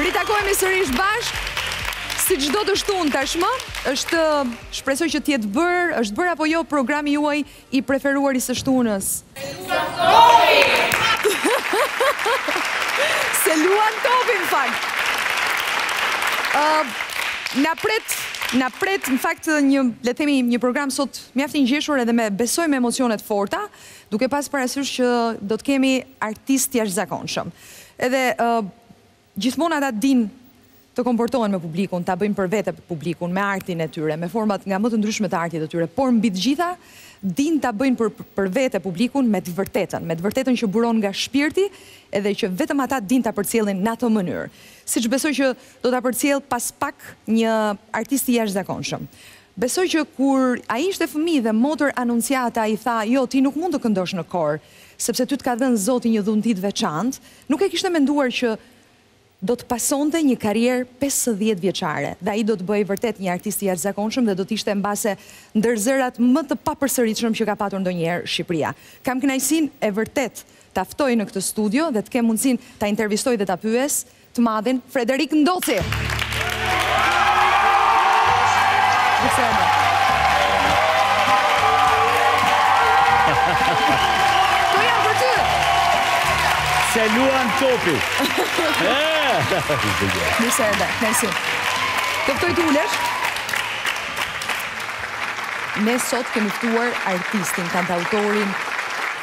Ritakohemi sërish bashkë si çdo të shtunë tashmë. Është shpresoj që të jetë bërë, është bërë apo jo programi juaj i preferuar i së shtunës? S'e luan topi. Na pret, na pret në fakt një, le të themi, një program sot mjaft i ngjeshur edhe më besoni me emocione të forta, duke pas parasysh që do të kemi artistë të jashtëzakonshëm. Edhe gjithmonë ata dinë të komportohen me publikun, ta bëjnë për vete publikun, me artin e tyre, me format nga më të ndryshme të artit të tyre, por mbi të gjitha dinë ta bëjnë për vete publikun me të vërtetën, me të vërtetën që buron nga shpirti edhe që vetëm ata dinë ta përcjellin në atë mënyrë, siç besoj që do ta përcjellë pas pak një artist i jashtëzakonshëm. Besoj që kur ai ishte fëmijë dhe motër Anunciata i tha jo ti nuk mund të këndosh në kor, sepse ty të ka dhënë Zoti një dhunti të veçantë, nuk e kishte menduar që do të pasonte një karrierë pesëdhjetë vjeçare dhe ai do të bëhej vërtet një artist i jashtëzakonshëm dhe do të ishte mbase ndër zërat më të papërsëritshëm që ka patur ndonjëherë Shqipëria. Kam kënaqësinë e vërtetë ta ftoj në këtë studio dhe të kem mundësinë ta intervistoj dhe ta pyes të madhin Frederik Ndoci. Këto janë për ty. S'e luan topi. Mirë se erdhe. Mersi. Të ftoj të ulesh. Ne sot kemi ftuar artistin, kantautorin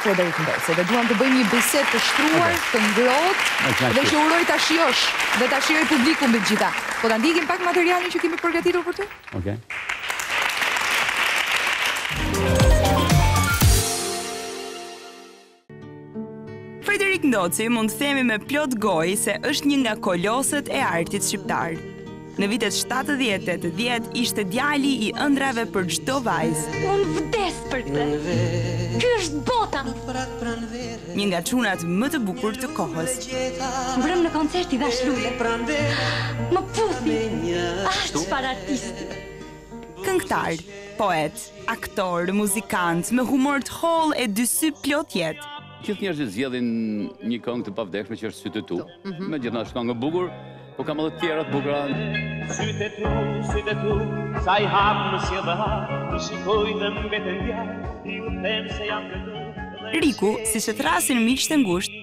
Frederik Ndoci dhe duam të bëjmë një bisedë të shtruar, të ngrohtë dhe që uroj ta shijosh dhe ta shijojë publiku mbi të gjitha. Po ta ndjekim pak materialin që kemi përgatitur për ty? Okej. Frederik Ndoci mund të themi me plot gojë se është një nga kolosët e artit shqiptar. Në vitet 70-80 ishte djali i ëndrrave për çdo vajzë. Unë vdes për këtë. Ky është bota. Një nga çunat më të bukur të kohës. Mbrëm në koncert i dhash lule. Më puthi. Ah, çfarë artisti. Këngëtar, poet, Aktor, muzikant, me humor të hollë e dy sy plot jetë. Gjithë njerëzit zgjedhin një këngë të pavdekshme që është Sytë e tu. Mhm. Megjithëse është këngë e bukur, po kam edhe të tjera të bukura. Sytë e tu, sytë e tu, sa i hapë më si dhe ha, i shikoj dhe më vetën dja, i u them se jam këtu. Riku, siç e thërrasin miqtë e ngushtë,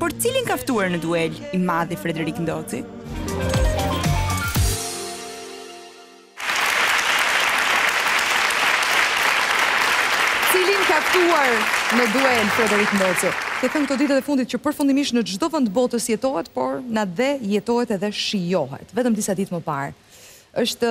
Por cilin ka ftuar në duel i madhi Frederik Ndoci? Cilin ka ftuar në duel Frederik Ndoci. Ke thënë këto ditë e fundit që përfundimisht në çdo vend të botës jetohet, por në atdhe jetohet edhe shijohet, vetëm disa ditë më parë. Është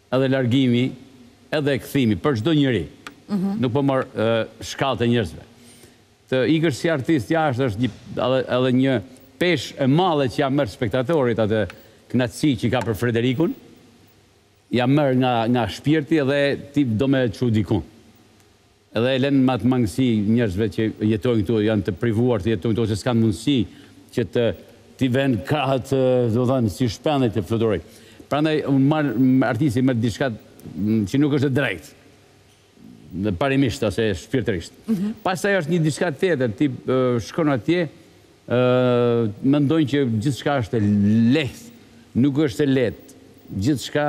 Edhe largimi, edhe kthimi, për çdo njeri. Nuk po marr shkallët e njerëzve. Të ikësh si artist jashtë është edhe një peshë e madhe që ia merr spektatorit atë kënaqësi që ka për Frederikun, ia merr nga shpirti dhe ti do me çu dikun. Edhe e lënë me atë mangësi njerëzve që jetojnë këtu, janë të privuar të jetojnë këtu ose s'kanë mundësi që t'i venë krahët, domethënë, si shpendi të fluturojnë. Prandaj unë marr artisti merr diçka që nuk është e drejtë parimisht ose shpirtërisht. Pastaj është një diçka tjetër, ti shkon atje Ë, mendojnë që gjithçka është e lehtë. Nuk është e lehtë. Gjithçka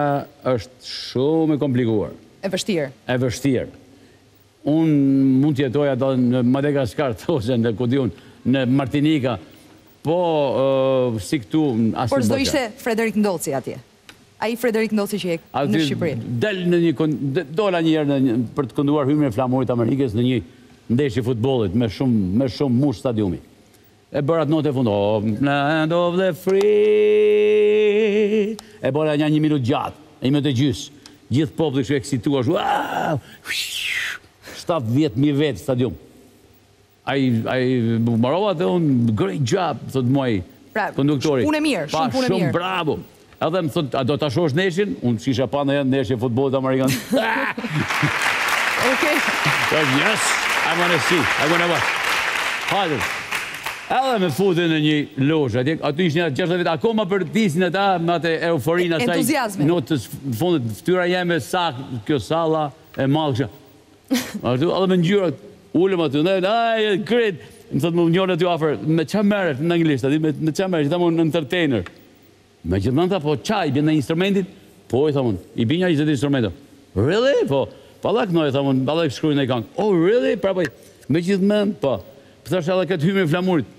është shumë e komplikuar. E vështirë. E vështirë. Unë mund të jetoja në Madagaskar, ose në, ku di unë, në Martinika, po, ë, si këtu, asnjë bote. Por s'do ishte Frederik Ndoci atje. Ai Frederik Ndoci që është në Shqipëri. Del në një dola një herë për të kënduar hymnin e Flamurit të Amerikës në një ndeshje futbolli me shumë me shumë mush stadiumi. E bëra atë notën e fundit. Oh, land of the free. E bëra një një minutë gjatë, një minutë e gjys. Gjithë populli kështu i eksituar, wow! 70.000 vetë stadium. Ai, ai, e mbarova dhe unë, great job, thotë mua ai, Pra, konduktori. punë e mirë, shumë punë e mirë. Shumë bravo. Edhe më thotë, a do ta shohësh neshin? Unë s'kisha pa ndonjëherë ndeshje të futbollit amerikan. Okej. Thotë, yes, I'm gonna see, I'm gonna watch. Hajde. Edhe me futën në një lozhë atje, aty ishin nja 60 vetë, akoma bërtisnin ata me atë euforinë asaj. Entuziazmin. Notës fundit, fytyra jeme sa kjo salla e madhe kështu. A këtu edhe me ngjyra ulem aty, ndaj ai e krejt, më thotë mu njëri aty afër, me çfarë merresh në anglisht, a di me me çfarë merresh, i tham unë entertainer. Me gjithë mend tha po ça i bie ndaj instrumentit? Po i tham unë, i bie nja njëzet instrumenta. Really? Po. Valla kënoj i tham unë, valla shkruaj ndonjë këngë. Oh really? Prapë ai, me gjithë mend, po. Thashë edhe këtë hymnin e flamurit.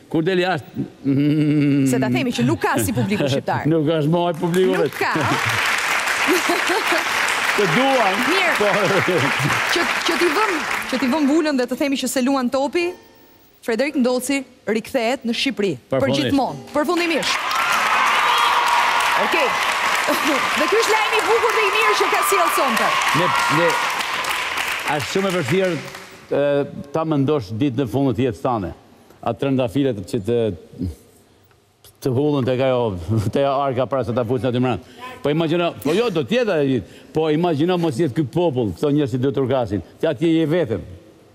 Kur del jashtë mm. Se ta themi që nuk ka si publiku shqiptar. nuk ka më ai publiku vetë. Nuk ka. Të duan. Mirë. Po. që që t'i vëmë, që t'i vëmë vulën dhe të themi që s'e luan topi. Frederik Ndoci rikthehet në Shqipëri për gjithmonë. Përfundimisht. Okej. Dhe ky është lajmi i bukur dhe i mirë që ka sjellë sonte. Ne ne Ashtë shumë e vështirë ta mendosh ditën e fundit të jetës tane. Ata trëndafilat që të t'i hedhin tek ajo te arka para se ta fusin aty mbrenda. Po imagjino, po jo do të jetë ajo ditë. Po imagjino mos jetë ky popull, këto njerëz që duhet të qërasin. Ti atje je vetëm.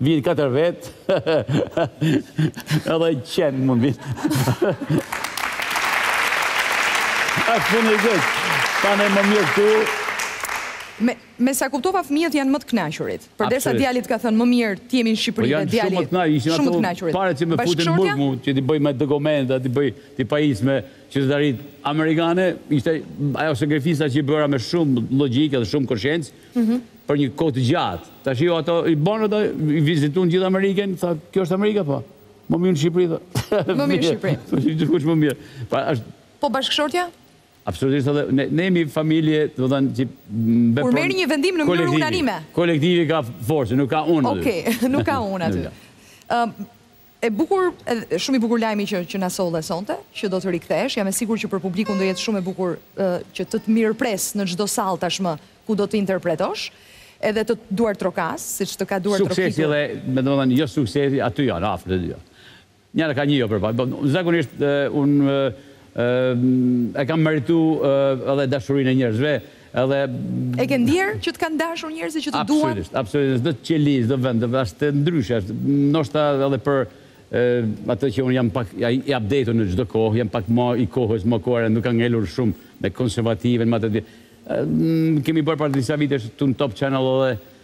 Vijnë katër vetë. Edhe qen mund vijnë. Është punë e zezë. Tani më mirë këtu. Me sa kuptova fëmijët janë më të kënaqurit. Përderisa djalit ka thënë më mirë të jemi në Shqipëri dhe djali shumë të kënaqurit. Para që me u futën burg mu që t'i bëj me dokumenta t'i bëj t'i pajis me qytetarinë amerikane ishte ajo sakrifica që i bëra me shumë logjikë edhe shumë koshiencë për një kohë të gjatë tash jo ato i bon ato i vizitun gjithë Amerikën tha kjo është Amerika po më mirë në Shqipëri tha më mirë në Shqipëri më mirë pra është po bashkëshortja Absolutisht edhe ne ne jemi familje, domethënë që be Kur merr një vendim në mënyrë unanime. Kolektivi ka forcën, nuk ka unë aty. Okej, nuk ka unë aty. Ëm e bukur, shumë i bukur lajmi që që na solle sonte, që do të rikthehesh. Jam e sigurt që për publikun do jetë shumë e bukur që të të mirëpresë në çdo sallë tashmë ku do të interpretosh. Edhe të duartrokasë, siç të ka duartrokitur. Suksesi dhe, domethënë jo suksesi, aty janë afër të dyja. Një e ka një jo për fat. Po zakonisht unë e kam meritu edhe dashurinë e njerëzve edhe. E ke ndjerë që të kanë dashur njerëzit që të duan? Absolutisht, absolutisht. Në çdo qelizë, çdo vend, është ndryshe, është ndoshta edhe për atë që unë jam pak i update-u në çdo kohë, jam pak më i kohës, më koherent, nuk kam ngelur shumë me konservativen, më atë. Kemi bërë para disa vitesh këtu në Top Channel edhe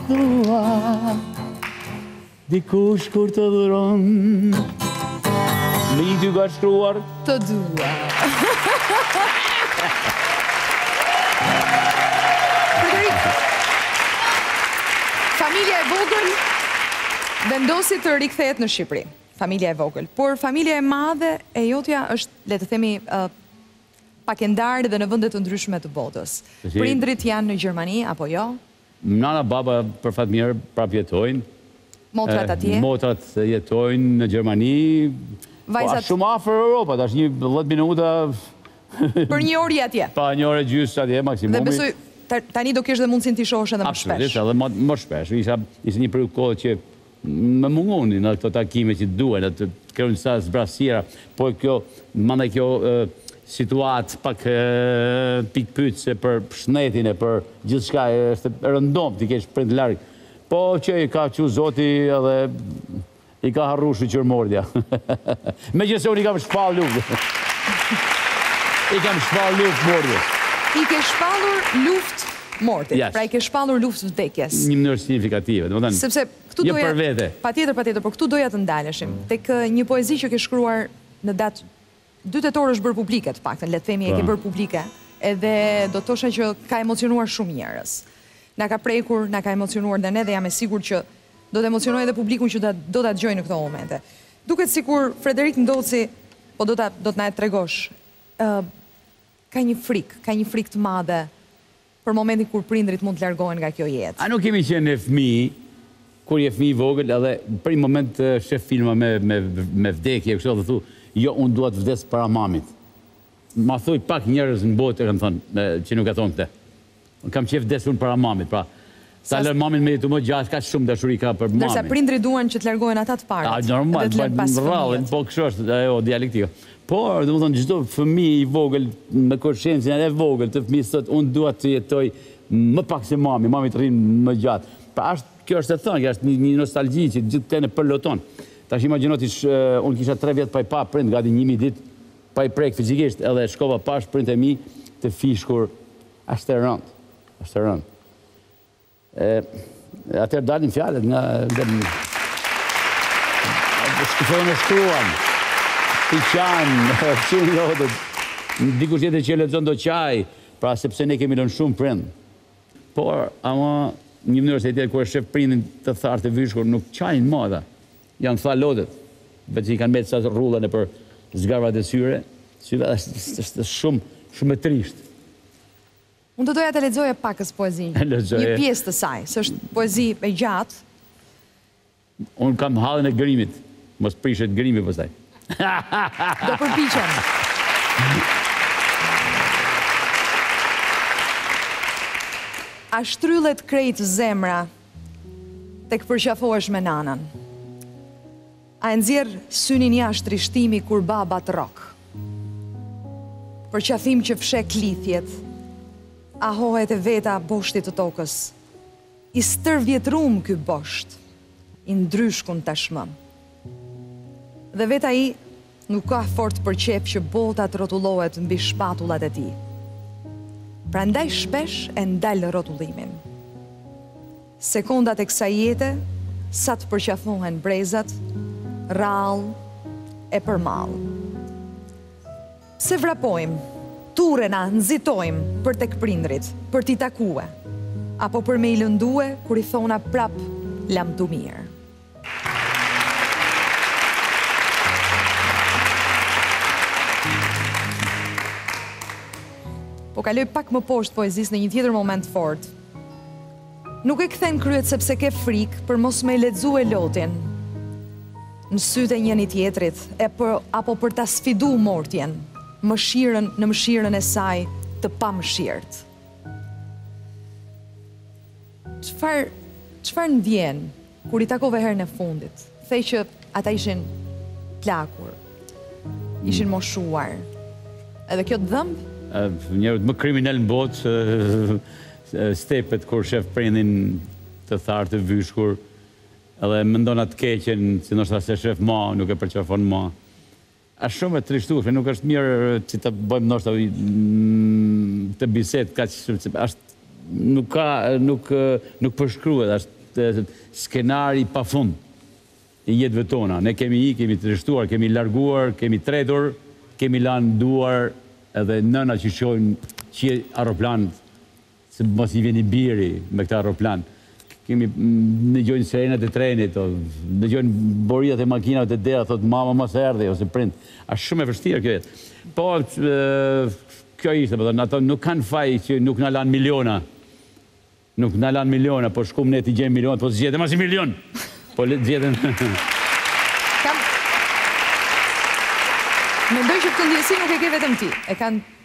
Thua Dikush kur të dhuron Libër ka shkruar Të dua Familja e vogël vendosi të rikthehet në Shqipëri. Familja e vogël, por familja e madhe e jotja është, le të themi, uh, pak e ndarë dhe në vende të ndryshme të botës. Prindërit janë në Gjermani apo jo? Nëna baba për fat mirë prap jetojnë. Motrat atje. Motrat jetojnë në Gjermani. Po, Është shumë afër Europa tash, një dhjetë minuta. Për një orë je atje. Po një orë e gjysë je atje maksimumi. Dhe besoj tani do kesh dhe mundësinë t'i shohësh edhe më shpesh. Absolutisht edhe më shpesh. Ishte një periudhë kohë që Më mungonin në këto takime që duhen aty të kërkojmë disa zbrazësira, por kjo mandej kjo situatë pak pikëpyetëse për shëndetin e për gjithçka është e rëndë t'i kesh prindët larg. Po që i ka çu Zoti edhe i ka harru shyqyr mortja. Megjithëse unë i kam shpall luftë. I kam shpall luftë mortjes. I ke shpallur luftë mortit. Pra i ke shpallur luftë vdekjes. Një mënyrë sinjifikative, domethënë. Sepse këtu doja. Jo për vete. Patjetër, patjetër, por këtu doja të ndaleshim. Tek një poezi që ke shkruar në datë dy tetor është bërë publike të paktën, le të themi e ke bërë publike, edhe do të thosha që ka emocionuar shumë njerëz. Na ka prekur, na ka emocionuar dhe ne dhe jam e sigurt që do të emocionojë edhe publikun që do ta dëgjojë në këto momente. Duket sikur Frederik Ndoci, po do ta do të na e tregosh, ë Ka një frikë, ka një frikë të madhe për momentin kur prindërit mund të largohen nga kjo jetë. A nuk kemi qenë ne fëmijë, kur je fëmijë i vogël edhe për një moment të shef filma me me me vdekje kështu edhe thu jo unë dua të vdes para mamit. Ma thuj pak njerëz në botë e kanë thënë, që nuk e thonë këtë. Unë kam qef vdes unë para mamit, pra ta lë mamin me jetu më gjat, kaq shum dashuri ka për mamin. Ndërsa prindërit duan që të largohen ata të parët, dhe Normal, të lënë pas fëmijët. Po kështu është ajo dialektika. Por, domethënë çdo fëmijë i vogël me koshencën edhe të vogël të fëmisë thotë unë dua të jetoj më pak se mami, mami të rrijë më gjatë. Pra është, kjo është e thënja, është një një nostalgji që gjithkënd e përloton. Tash imagjino ti unë kisha tre vjet pa i pa prind gati një mijë ditë, Pa i prek fizikisht edhe shkova pashë prindët e mi të fishkur ashtë e rëndë ashtë e rëndë e atëherë dalin fjalët nga shkrun e shkruan ti qanë shumë lotët dikush tjetër që e lexon do qaj pra sepse ne kemi lënë shumë prind por ama një mënyrë se tjetër kur e shef prindin të thatë të vyshkur nuk qan më ata Janë tha lotët, vetëm që i kanë mbet ca rrulla nëpër zgavrat e syre, syve, është shumë, shumë e trishtë. Unë do doja ta lexoje pakëz poezinë, një pjesë të saj, se është poezi e gjatë. Unë kam hallin e grimit, mos prishet grimi pastaj. Do përpiqem. A shtryllet krejt zemra Tek përqafohesh me nanën A e nxjerr synin jashtë trishtimi kur babat rrok Përqafim që fsheh klithjet Ahohet e veta boshtit të tokës I stërvjetrum ky bosht I ndryshkun tashmë Dhe vet ai Nuk ka fort për qejf që bota të rrotullohet mbi shpatullat e tij. Prandaj shpesh e ndal rrotullimin. Sekondat e kësaj jete, sa të përqafohen brezat, rrallë e përmallë. Pse vrapojmë, turrena nxitojmë për tek prindërit, për t'i takue, apo për me i lëndue kur i thona prapë lamtumirë. Po kaloj pak më poshtë poezisë në një tjetër moment të fortë. Nuk e kthen kryet sepse ke frikë për mos me lexue lotin në sytë e njëni tjetrit, e për, apo për ta sfidu mortjen, mëshirën në mëshirën e saj të pamëshirt. Çfarë çfarë ndjen kur i takove herën e fundit? The që ata ishin plakur, ishin moshuar. Edhe kjo të dhëmb? Njeriut më kriminel në botë, stepet, kur shef prindin të tharë, të vyshkur, edhe mendon atë të keqen se ndoshta s'e shef ma, nuk e përqafon ma. Asht shumë e trishtushme, nuk është mirë që ta bëjmë ndoshta këtë bisedë kaq është nuk ka nuk nuk përshkruhet, është skenari pafund i jetëve tona. Ne kemi ikë, kemi trishtuar, kemi larguar, kemi tretur, kemi lanë duar edhe nëna që shohin qi aeroplanët Se mos i vjen i biri me këtë aeroplan. Kemi ndëgjojnë sirenat e trenit o ndëgjojnë borijat e makinave te dera thotë mama mos erdhi ose prind. Është shumë e vështirë kjo jetë. Po kjo ishte po ata nuk kanë faj që nuk na lanë miliona. Nuk na lanë miliona po shkumë ne t'i gjejmë milionat po s'gjetëm as një milion. Po le të zgjedhin. Kam Mendoj që këtë ndjesi nuk e ke vetëm ti. E kanë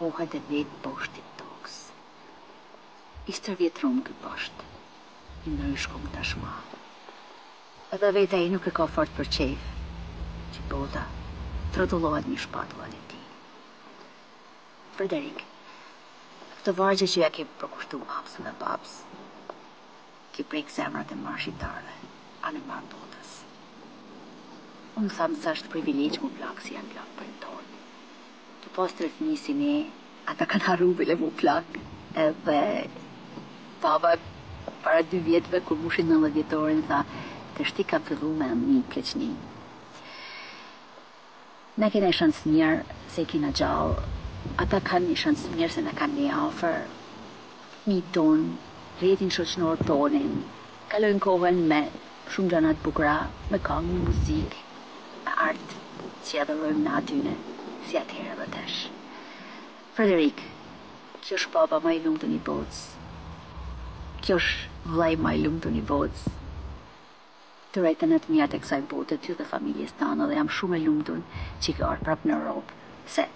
Koha edhe vetë boshti i tokës i stërvjetrum ky bosht i ndryshkum tashma edhe vetë ai nuk e ka fort për qejf që bota të rrotullohet në shpatullën e tij Frederik këto vargje që ja ke përkushtu mamës dhe babës ke prek zemrat e mbarë shqiptarëve anembanë botës unë thamë sa është privilegj mu plak si janë plak prindt tonë Të pasur fëmijë si ne, ata kanë harru bile m'u plak, edhe baba para dy vjetëve kur mbushi nëntëdhjetë vjetorin tha, tashti kam fillu me ni pleqninë. Na kena një shans mirë se i kena gjallë, ata kanë një shans mirë se na kanë ne afër, fëmijët tonë, rrjetin shoqnor tonin, kalojnë kohën me Shumë gjana të bukura me këngë, me muzikë, me art që ia dhurojmë na atyne, si atëherë edhe tash. Frederik, kjo është baba ma i lumtun i botës, kjo është vëllai ma i lumtun i botës. Të uroj të tana të mirat e kësaj bote ty dhe familjes tënde dhe jam shumë e lumtun që ke ardhë prapë në Europë, se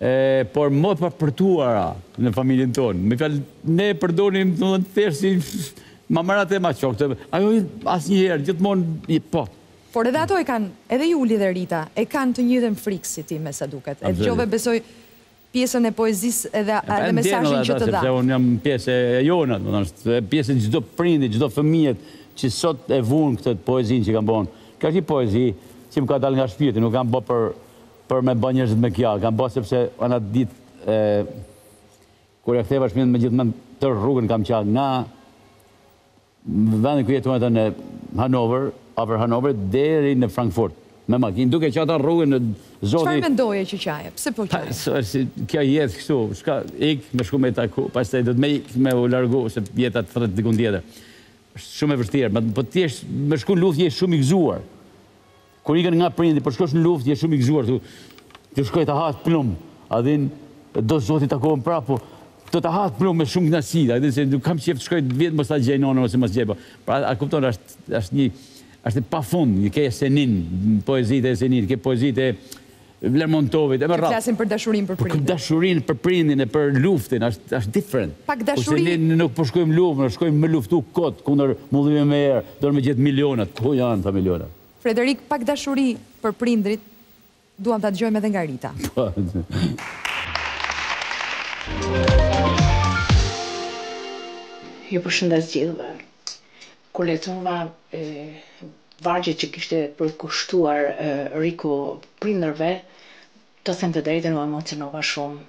E, por më të përtuara në familjen tonë. Me fjalë, ne e përdonim, do të thjesht si mamarat e ma qokët. Ajo asnjëherë, gjithmonë, po. Por edhe ato e kanë, edhe Juli dhe Rita, e kanë të njëjtën frikë si ti, me sa duket. E dëgjove, besoj, pjesën e poezisë edhe, edhe mesazhin që të dha. Sepse unë jam pjesë e jona, domethënë, është pjesë e çdo prindi, çdo fëmije që sot e vunë këtë poezinë që kam bërë unë. Kjo është një poezi që më ka dalë nga shpirti, nuk kam bo për Për me ba njerëzit me kja, kam ba sepse unë atë ditë kur e ktheva shpinën me gjithë mend tërë rrugën kam qa nga vendin ku jetojnë ata në Hanover, afër Hanoverit deri në Frankfurt me makinë, duke qa ata rrugën në zoti. Çfarë mendoje që qaje? Pse po qaje? Është si kjo jetë kështu, ikë me shku me taku, pastaj do me ikë me u largu se jeta të thret dikun tjetër. Është shumë e vështirë, po të jesh me shku në luftë je shumë i gëzuar. Kur ikën nga prindi, po shkosh në luftë, je shumë i gëzuar, thu, të shkoj të ha plumb, a din, do zoti takohem prapë, po, do të ha plumb me shumë kënaqësi, a din, se nuk kam qef të shkoj të vij e mos ta gjej nonën ose mos gjej, po, pra, a kupton, është, është një, është e pafund, ke Esenin, poezitë e Esenit, ke poezitë e, Lermontovit e me radhë. Që flasin për dashurinë për prindin. Për dashurinë për prindin e për luftën, është different. Pak dashuri. Kurse ne nuk po shkojmë në luftë, ne shkojmë me luftu kot kundër mullinjve me erë, don me gjet milionat, ku janë këta milionat. Frederik, pak dashuri për prindrit, duam ta dëgjojmë edhe nga Rita. Ju përshëndes gjithëve. Kur lexova vargjet që kishte përkushtuar Riku prindërve, të them të drejtën u emocionova shumë.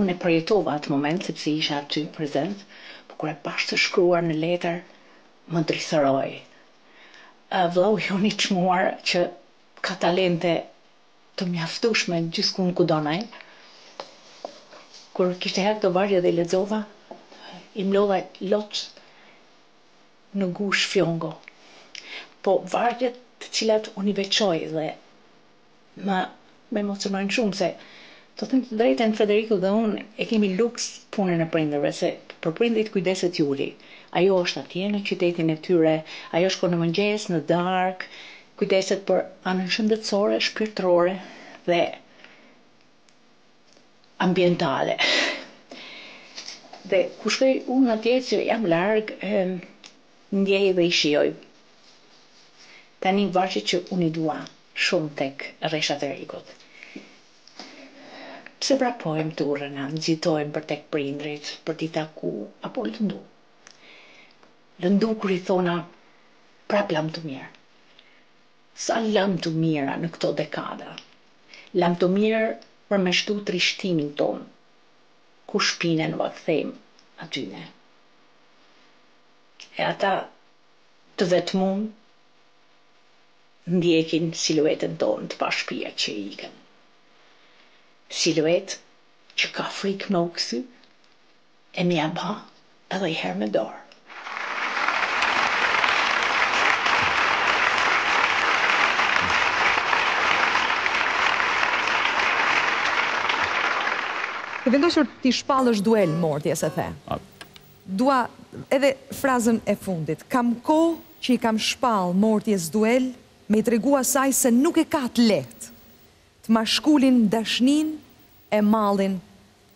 Unë e përjetova atë moment sepse isha aty prezent, por kur e pashë të shkruar në letër, më drithëroi. Vëllau jonë i çmuar që ka talente të mjaftueshme gjithkund ku don ai. Kur kishte hedh këto vargje dhe i lexova, i mblodha lotët në gushë fjongo. Po vargjet të cilat unë i veçoj dhe më, më emocionojnë shumë se të them të drejtën Frederiku dhe unë e kemi luks punën e prindërve se për prindërit kujdeset Juli. Ajo është atje në qytetin e tyre, ajo shkon në mëngjes, në darkë, Kujdeset për anën shëndetësore, shpirtërore dhe ambientale. Dhe kur shkoj unë atje që jam larg, ndjej dhe i shijoj. Tani vargje që unë i dua shumë tek rreshtat e Rikut. Pse vrapojmë turremi, nxitojmë për tek prindërit, për t'i taku, apo lëndu. Lëndu kur i thona Prap lamtumirë. Sa lamtumira në këto dekada. Lamtumirë për me shtu trishtimin tonë. Kur shpinen ua kthejmë atyne. E ata të vetmun ndjekin siluetën tonë të pashpi që ikën. Siluetë që ka frikë me u kthy. E me ia ba edhe ni herë me dorë. Ke vendosur t'i shpallësh duel mortjes e the. Dua edhe frazën e fundit. Kam kohë që i kam shpallë mortjes duel me i tregu asaj se nuk e ka të lehtë të ma shkulin dashninë e mallin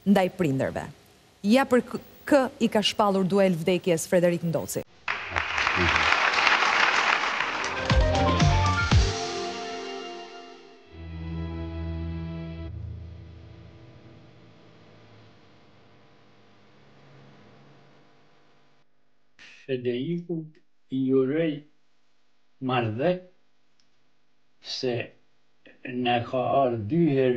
ndaj prindërve. Ja për kë i ka shpallur duel vdekjes Frederik Ndoci. Frederikut i uroj mirardhje se na ka ardh dy her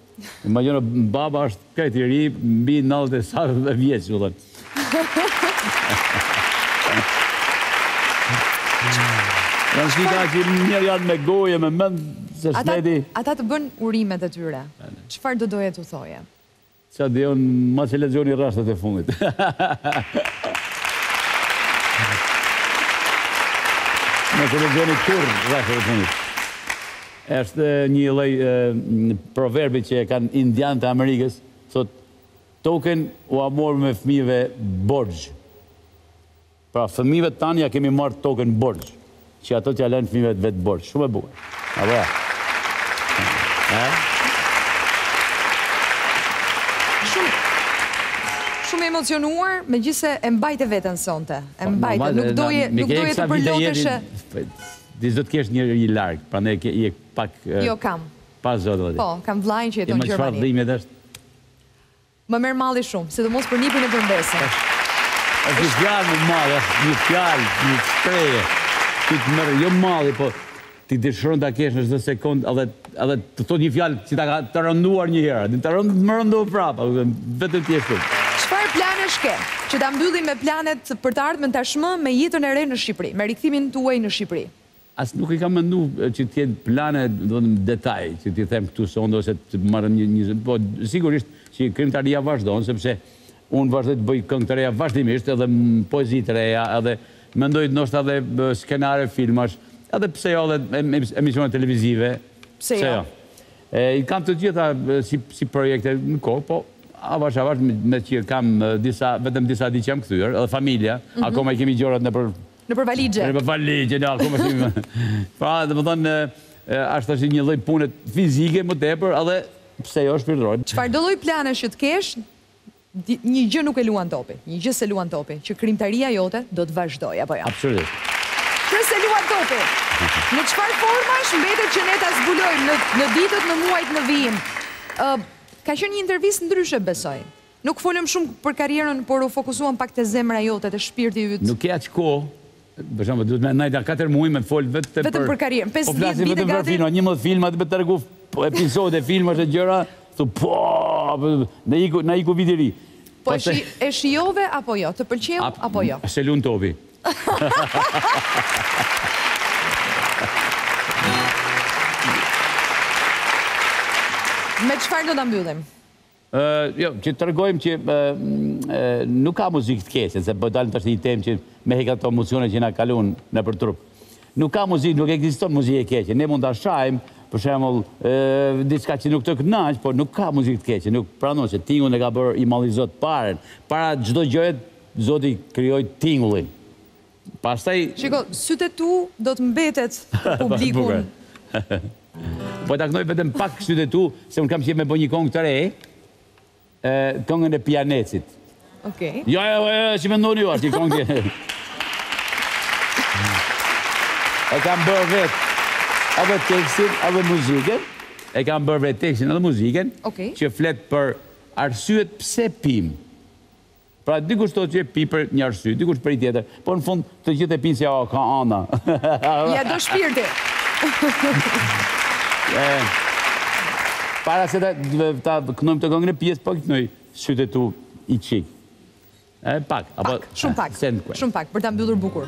Imagjino baba është krejt i ri, mbi nëntëdhjetë e shtatë vjeç, me thënë. Janë shika që i mirë janë me gojë, me mend, se shneti... Ata të bënë urimet e tyre, çfarë do doje të thoje? Ça di unë, ma që lexhoni rreshtat e fundit. Ma që lexhoni kur rreshtat e fundit. Është një lloj proverbi që e kanë indianët e Amerikës, thotë, Tokën ua morëm fëmijëve borxh. Pra, fëmijëve tanë ia kemi marrë tokën borxh, që ato t'ia lënë fëmijëve të vet borxh. Shumë e bukur. Apo jo? Ëh? Shumë, shumë i emocionuar, megjithëse e mbajte veten sonte. E mbajte, nuk doje, nuk doje të përloteshe. Ti do të kesh njeri larg, prandaj je pak. Jo kam. Pa zot o ti. Po, kam vllain që jeton në Gjermani. E ma çfarë dhimbje është? Më merr malli shumë, sidomos për nipin edhe për mbesën. Është një fjalë më e madhe, është një fjalë, një shprehje. Ti të merr jo malli, po ti dëshiron ta kesh në çdo sekondë edhe Edhe të thotë një fjalë që ta ka të rënduar një herë, të rëndon, më rëndon prapë, a kupton, vetëm të jesh aty. Çfarë planesh ke? Që ta mbyllim me planet për të ardhmen tashmë me jetën e re në Shqipëri, me rikthimin tuaj në Shqipëri. As nuk i kam mendu që të jenë plane, domethënë në detaj, që t'i them këtu sonte ose të marrim një, një, po sigurisht që krijimtaria vazhdon sepse Unë vazhdoj të bëj këngë të reja vazhdimisht edhe poezi të reja edhe mendoj ndoshta edhe skenare filmash edhe pse jo edhe emisione televizive pse jo i kam të gjitha si projekte në kohë po avash avash meqë kam disa vetëm disa ditë që jam kthyer edhe familja akoma i kemi gjorat nëpër nëpër valixhe nëpër valixhe akoma pra domethënë asht asht një lloj pune fizike më tepër edhe pse jo shpirtërore. Çfarëdo lloj planesh që të kesh një gjë nuk e luan topi, një gjë s'e luan topi, që krijimtaria jote do të vazhdojë, apo jo? Absolutisht. Që s'e luan topi. Në çfarë formash mbetet që ne ta zbulojmë në në ditët, në muajt në vijim. Ë ka qenë një intervistë ndryshe besoj. Nuk folëm shumë për karrierën, por u fokusuam pak te zemra jote, te shpirti yt. Nuk ke aq kohë Për shembull, duhet me ndejt katër muaj me fol vetëm për vetëm për karrierën. 5 vjet. Po flasim vetëm për filma, 11 filma të tregoj episode filmash e gjëra, thu po, na iku na iku viti i ri. Po e shijove apo jo? Të pëlqeu apo jo? S'e lun topi. Me çfarë do ta mbyllim? Jo, që të tregojmë që nuk ka muzikë të keqe, se po dalim tash te një temë që me hek ato emocione që na kalojnë nëpër trup. Nuk ka muzikë, nuk ekziston muzikë e keqe. Ne mund ta shajmë, për shembull, diçka që nuk të kënaq, por nuk ka muzikë të keqe, nuk pranoj se tingullin e ka bërë i Madhi Zot të parin. Para çdo gjëje Zoti krijoi tingullin. Pastaj. Shiko, sytë e tu do të mbetet për publikun. Po ta këndoj vetëm pak sytë e tu, se unë kam qejf me bo një kongë të re, këngën e Pijanecit. Okej. Jo ajo që mendoni ju, është një kongë tjetër. E kam bërë vetë edhe tekstin edhe muzikën, e kam bërë vetë tekstin edhe muzikën, që flet për arsyet pse pimë. Pra dikush thotë që e pi për një arsye, dikush për një tjetër, por në fund të gjithë e pinë se ia ka ana. Ia do shpirti. Para se ta kënojmë atë këngën e pijes, po kënoj sytë e tu i çik. Pak, apo shumë pak. Shumë pak, për ta mbyllur bukur.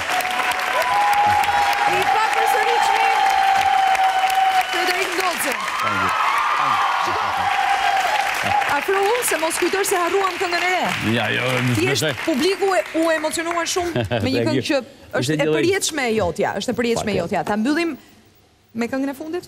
I papërsëritshmi Frederik Ndoci. Afro unë se mos kujton se harruam këngën e re. Ja, jo, më s'besoj. publiku u emocionua shumë me një këngë që është e përjetshme e jotja, është e përjetshme e jotja. Ta mbyllim me këngën e fundit?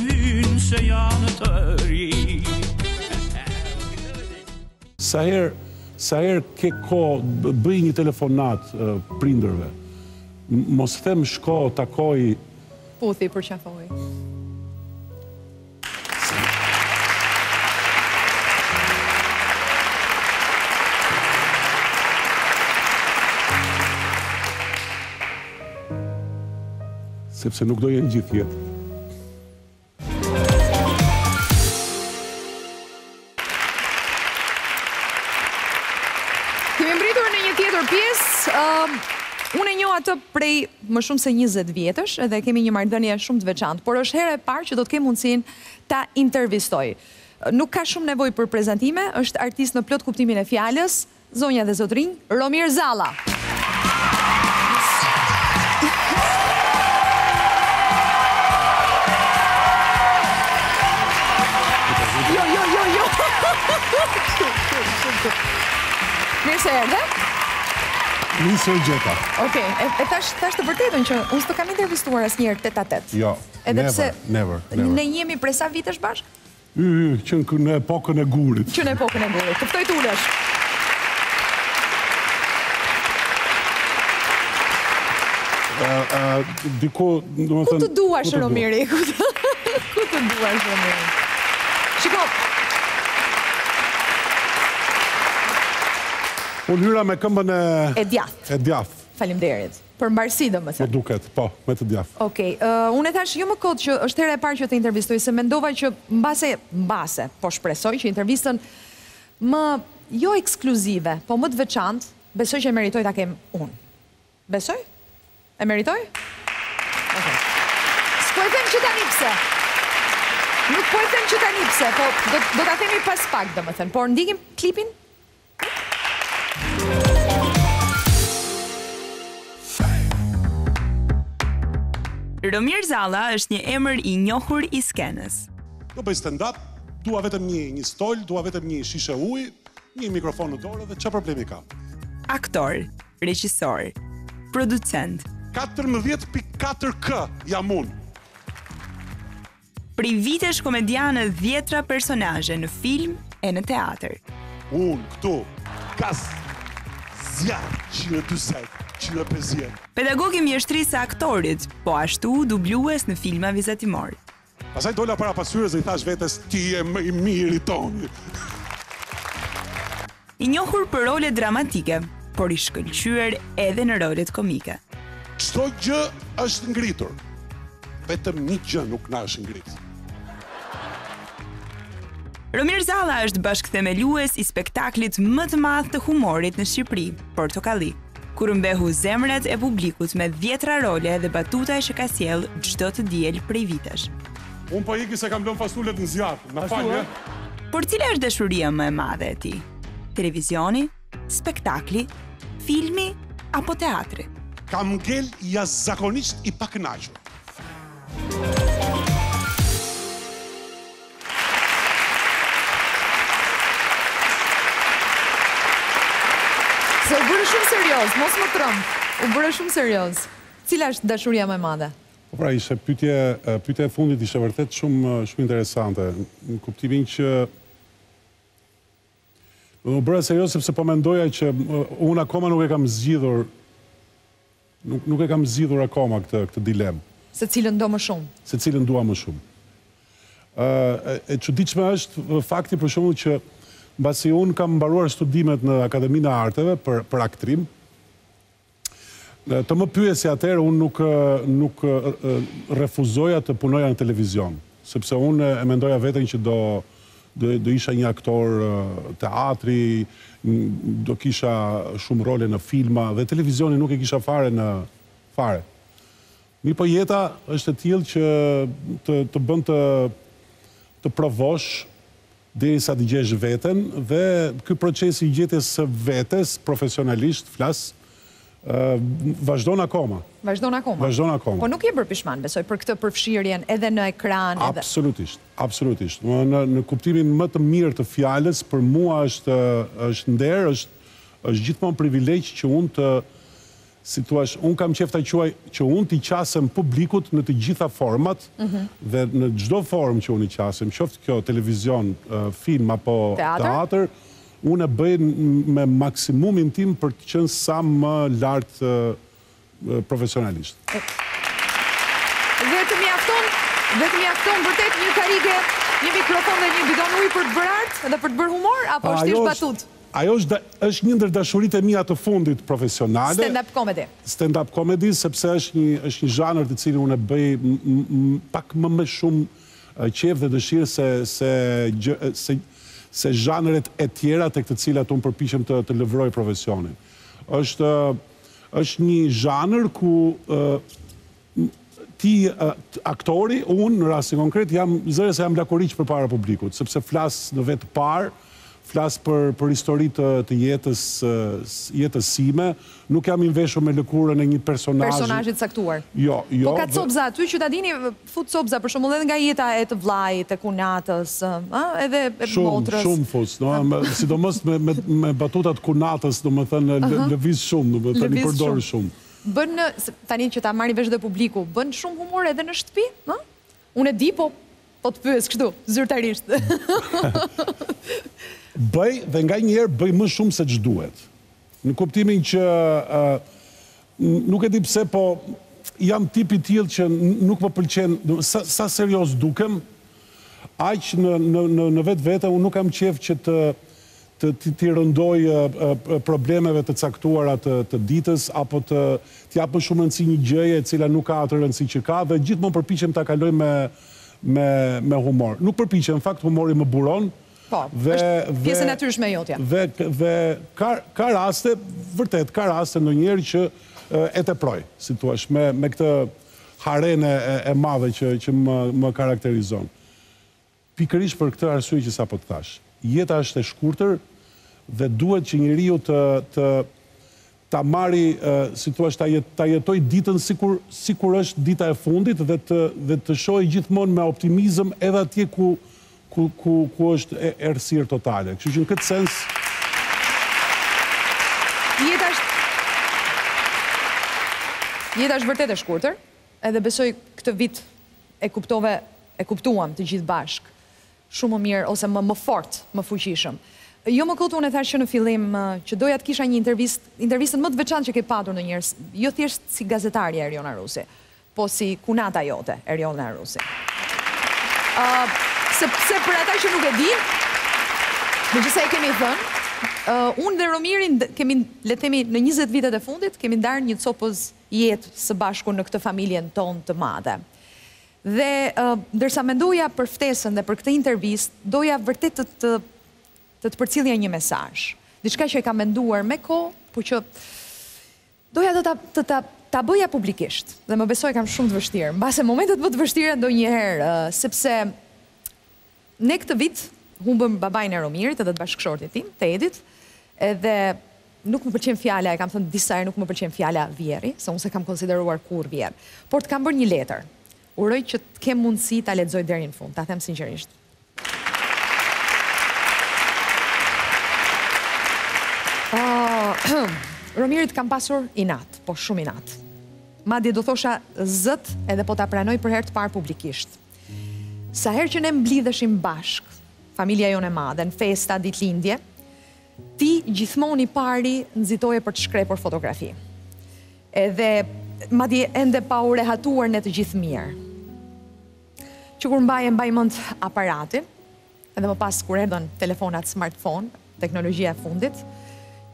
Ynë se janë të rinj. Sa herë sa herë ke kohë bëj një telefonatë prindërve. Mos them shko takoji, puthi, përqafoji. Sepse nuk do jenë gjithë jetën. Kemi mbritur në një tjetër pjesë. Unë e njoh atë prej më shumë se 20 vitesh dhe kemi një marrëdhënie shumë të veçantë, por është herë e parë që do të kem mundësinë ta intervistoj. Nuk ka shumë nevojë për prezantime, është artist në plotkuptimin e fjalës, Zonja dhe zotërinj, Romir Zalla! Jo, jo, jo, jo! Mirë se erdhe! Mirë se ju gjeta! Oke, e thashë të vërtetën që unë s'të kam intervistuar asnjëherë tet a tet. Jo, never, never, never. Ne jemi prej sa vitesh bashkë? Yh, yh, që në epokën e gurit. Që në epokën e gurit. Të ftoj të ulesh. Diku, domethënë... Ku të duash, Romiri? Ku të duash, Romiri? Shiko... Unë hyra me këmbën e... E djathtë. E djathtë. Faleminderit. Për mbarësi domethënë. Më duket, po, me të djathtë. Okej. Unë e thashë jo më kot që është hera e parë që të intervistoj, se mendova që mbase, mbase, po shpresoj që intervistën më, jo ekskluzive, po më të veçantë, besoj që e meritoj ta kem unë. Besoj? E meritoj? Okej. S'po e them që tani pse. Nuk po e them që tani pse, po do ta themi pas pak domethënë, por ndjekim klipin Romir Zalla është një emër i njohur i skenës. Do bëj stand up, dua vetëm një një stol, dua vetëm një shishe ujë, një mikrofon në dorë dhe ça problemi ka? Aktor, regjisor, producent. 14.4K jam unë. Prej vitesh komedian e dhjetëra personazhe në film e në teatër. Unë këtu gaz, zjarr 140, 150. Pedagog i mjeshtrisë së aktorit, po ashtu dublues në filma vizatimorë. Pastaj dola para pasqyrës dhe i thashë vetes ti je më i miri, Toni. I njohur për role dramatike, por i shkëlqyer edhe në rolet komike. Çdo gjë është ngritur. Vetëm një gjë nuk na është ngrit. Romir Zalla është bashkëthemelues i spektaklit më të madh të humorit në Shqipëri, Portokalli, ku rrëmbeu zemrat e publikut me dhjetra role dhe batuta që ka sjell çdo të diel prej vitesh. Unë po iki se kam lënë fasulet në zjarr. Na fal, ja. Por cila është dashuria më e madhe e tij? Televizioni, spektakli, filmi apo teatri? Kam ngel jashtëzakonisht i pakënaqur. Se u bëre shumë serioz, mos më tremb. U bëre shumë serioz. Cila është dashuria më e madhe? Po pra ishte pytje, pytja e fundit ishte vërtet shumë shumë interesante, në kuptimin që u bëra serioz sepse po mendoja që unë akoma nuk e kam zgjidhur nuk nuk e kam zgjidhur akoma këtë këtë dilemë. Se cilën do më shumë? Se cilën dua më shumë. Ë e çuditshme është fakti për shembull që mbasi unë kam mbaruar studimet në Akademinë e Arteve për për aktrim, Të më pyesje atëherë unë nuk nuk refuzoja të punoja në televizion, sepse unë e mendoja veten që do do do isha një aktor teatri, do kisha shumë role në filma dhe televizionin nuk e kisha fare në fare. Mirëpo jeta është e tillë që të të bën të të provosh Derisa të gjesh veten dhe ky proces i gjetjes së vetes profesionalisht flas, vazhdon akoma. Vazhdon akoma. Vazhdon akoma. Po nuk je bërë pishman besoj për këtë përfshirjen edhe në ekran edhe. Absolutisht, absolutisht. Domethënë në kuptimin më të mirë të fjalës për mua është është nder, është është gjithmonë privilegj që unë të si thua unë kam qejf ta quaj që unë t'i qasem publikut në të gjitha format dhe në çdo formë që unë i qasem qoftë kjo televizion film apo teatër unë e bëj me maksimumin tim për të qenë sa më lart profesionalisht. Dhe të mjafton dhe të mjafton vërtet një karige një mikrofon dhe një bidon ujë për të bërë art dhe për të bërë humor apo është thjesht batutë? Ajo është da, është një ndër dashuritë e mia të fundit profesionale. Stand up comedy. Stand up comedy, sepse është një, është një zhanër të cilin unë e bëj pak më me shumë qejf dhe dëshirë se, se gjë, se, se zhanret e tjera tek të cilat unë përpiqem të, të lëvroj profesionin. Është, është një zhanër ku Ti je aktori, unë, në rastin konkret, jam Zalla e jam lakuriq përpara publikut, sepse flas në vetë të parë, flas për për histori të të jetës jetës sime, nuk jam i veshur me lëkurën e një personazhi. Personazhi të caktuar. Jo, jo. Po ka copëza aty që ta dinë, fut copëza për shembull edhe nga jeta e të vllait, e kunatës, ë, edhe e motrës. Shumë, shumë fut, domethënë, sidomos me me me batutat e kunatës, domethënë lëviz shumë, domethënë i përdor shumë. Bën, tani që ta marrin vesh dhe publiku, bën shumë humor edhe në shtëpi, ë? Unë e di, po po të pyes kështu, zyrtarisht. Bëj dhe nganjëherë bëj më shumë se ç'duhet. Në kuptimin që ë nuk e di pse, po jam tip i tillë që nuk më pëlqen, sa sa serioz dukem, aq në në në vetvete unë nuk kam qejf që të të t'i rëndoj problemeve të caktuara të të ditës apo t'i jap më shumë rëndësi një gjëje e cila nuk ka atë rëndësi që ka dhe gjithmonë përpiqem ta kaloj me me me humor. Nuk përpiqem, në fakt humori më buron Po, dhe është dhe pjesë e natyrshme e jotja. dhe dhe ka ka raste, vërtet ka raste ndonjëherë që e teproj, si thua, me me këtë harenë e e madhe që që më më karakterizon. Pikërisht për këtë arsye që sapo të thash. Jeta është e shkurtër dhe duhet që njeriu të të ta marri si thua ta ta jetojë ditën sikur sikur është dita e fundit dhe të dhe të shohë gjithmonë me optimizëm edhe atje ku ku ku ku është errësirë totale. Kështu që në këtë sens. Jeta është Jeta është vërtet e shkurtër. Edhe besoj këtë vit e kuptove e kuptuam të gjithë bashkë shumë më mirë ose më më fort, më fuqishëm. Jo më kot unë e thash që në fillim që doja të kisha një intervistë, intervistën më të veçantë që ke patur ndonjëherë, jo thjesht si gazetarja Erjona Rusi, po si kunata jote Erjona Rusi. Sepse për ata që nuk e dinë, megjithëse e kemi thënë, unë dhe Romirin kemi le të themi në njëzet vitet e fundit kemi ndarë një copëzë jetë së bashku në këtë familjen tonë të madhe. Dhe ndërsa mendoja për ftesën dhe për këtë intervistë, doja vërtet të të të të përcillja një mesazh. Diçka që e kam menduar me kohë, por që doja të ta të ta ta bëja publikisht dhe më beso e kam shumë të vështirë. Mbase momentet më të vështira ndonjëherë, sepse Ne këtë vit humbëm babain e Romirit edhe të bashkëshortit tim, të Edit, edhe nuk më pëlqen fjala, e kam thënë disa herë nuk më pëlqen fjala vjerri, se unë s'e kam konsideruar kurrë vjerr. Por të kam bërë një letër. Uroj që të kem mundësi ta lexoj deri në fund, ta them sinqerisht. Ëh, Romir, të kam pasur inat, po shumë inat. Madje do thosha zët edhe po ta pranoj për herë të parë publikisht. Sa herë që ne mblidheshim bashkë, familja jonë e madhe, në festa, ditëlindje, ti gjithmonë i pari nxitoje për të shkrepur fotografi. Edhe madje ende pa u rehatuar ne të gjithë mirë. Që kur mbaje mbaj mend aparatin, edhe më pas kur erdhën telefonat smartphone, teknologjia e fundit,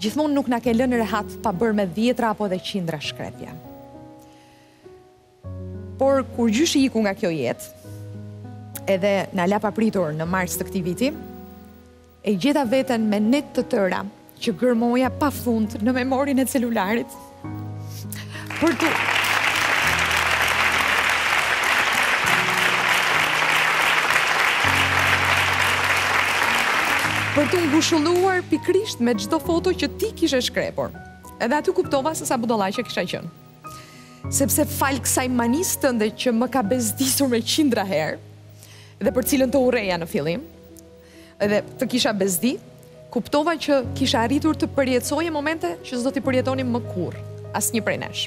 gjithmonë nuk na ke lënë rehat pa bërë me dhjetra apo edhe qindra shkrepje. Por kur gjyshi iku nga kjo jetë, edhe na la papritur në mars të këtij viti, e gjeta veten me net të tëra që gërmoja pafund në memorien e celularit për t'u për t'u ngushëlluar pikërisht me çdo foto që ti kishe shkrepur. Edhe aty kuptova se sa budallaqe kisha qenë. Sepse falë kësaj manisë tënde që më ka bezdisur me qindra herë, dhe për të cilën të urreja në fillim, edhe të kisha bezdi, kuptova që kishe arritur të përjetësoje momente që s'do t'i përjetonim më kurrë, asnjë prej nesh.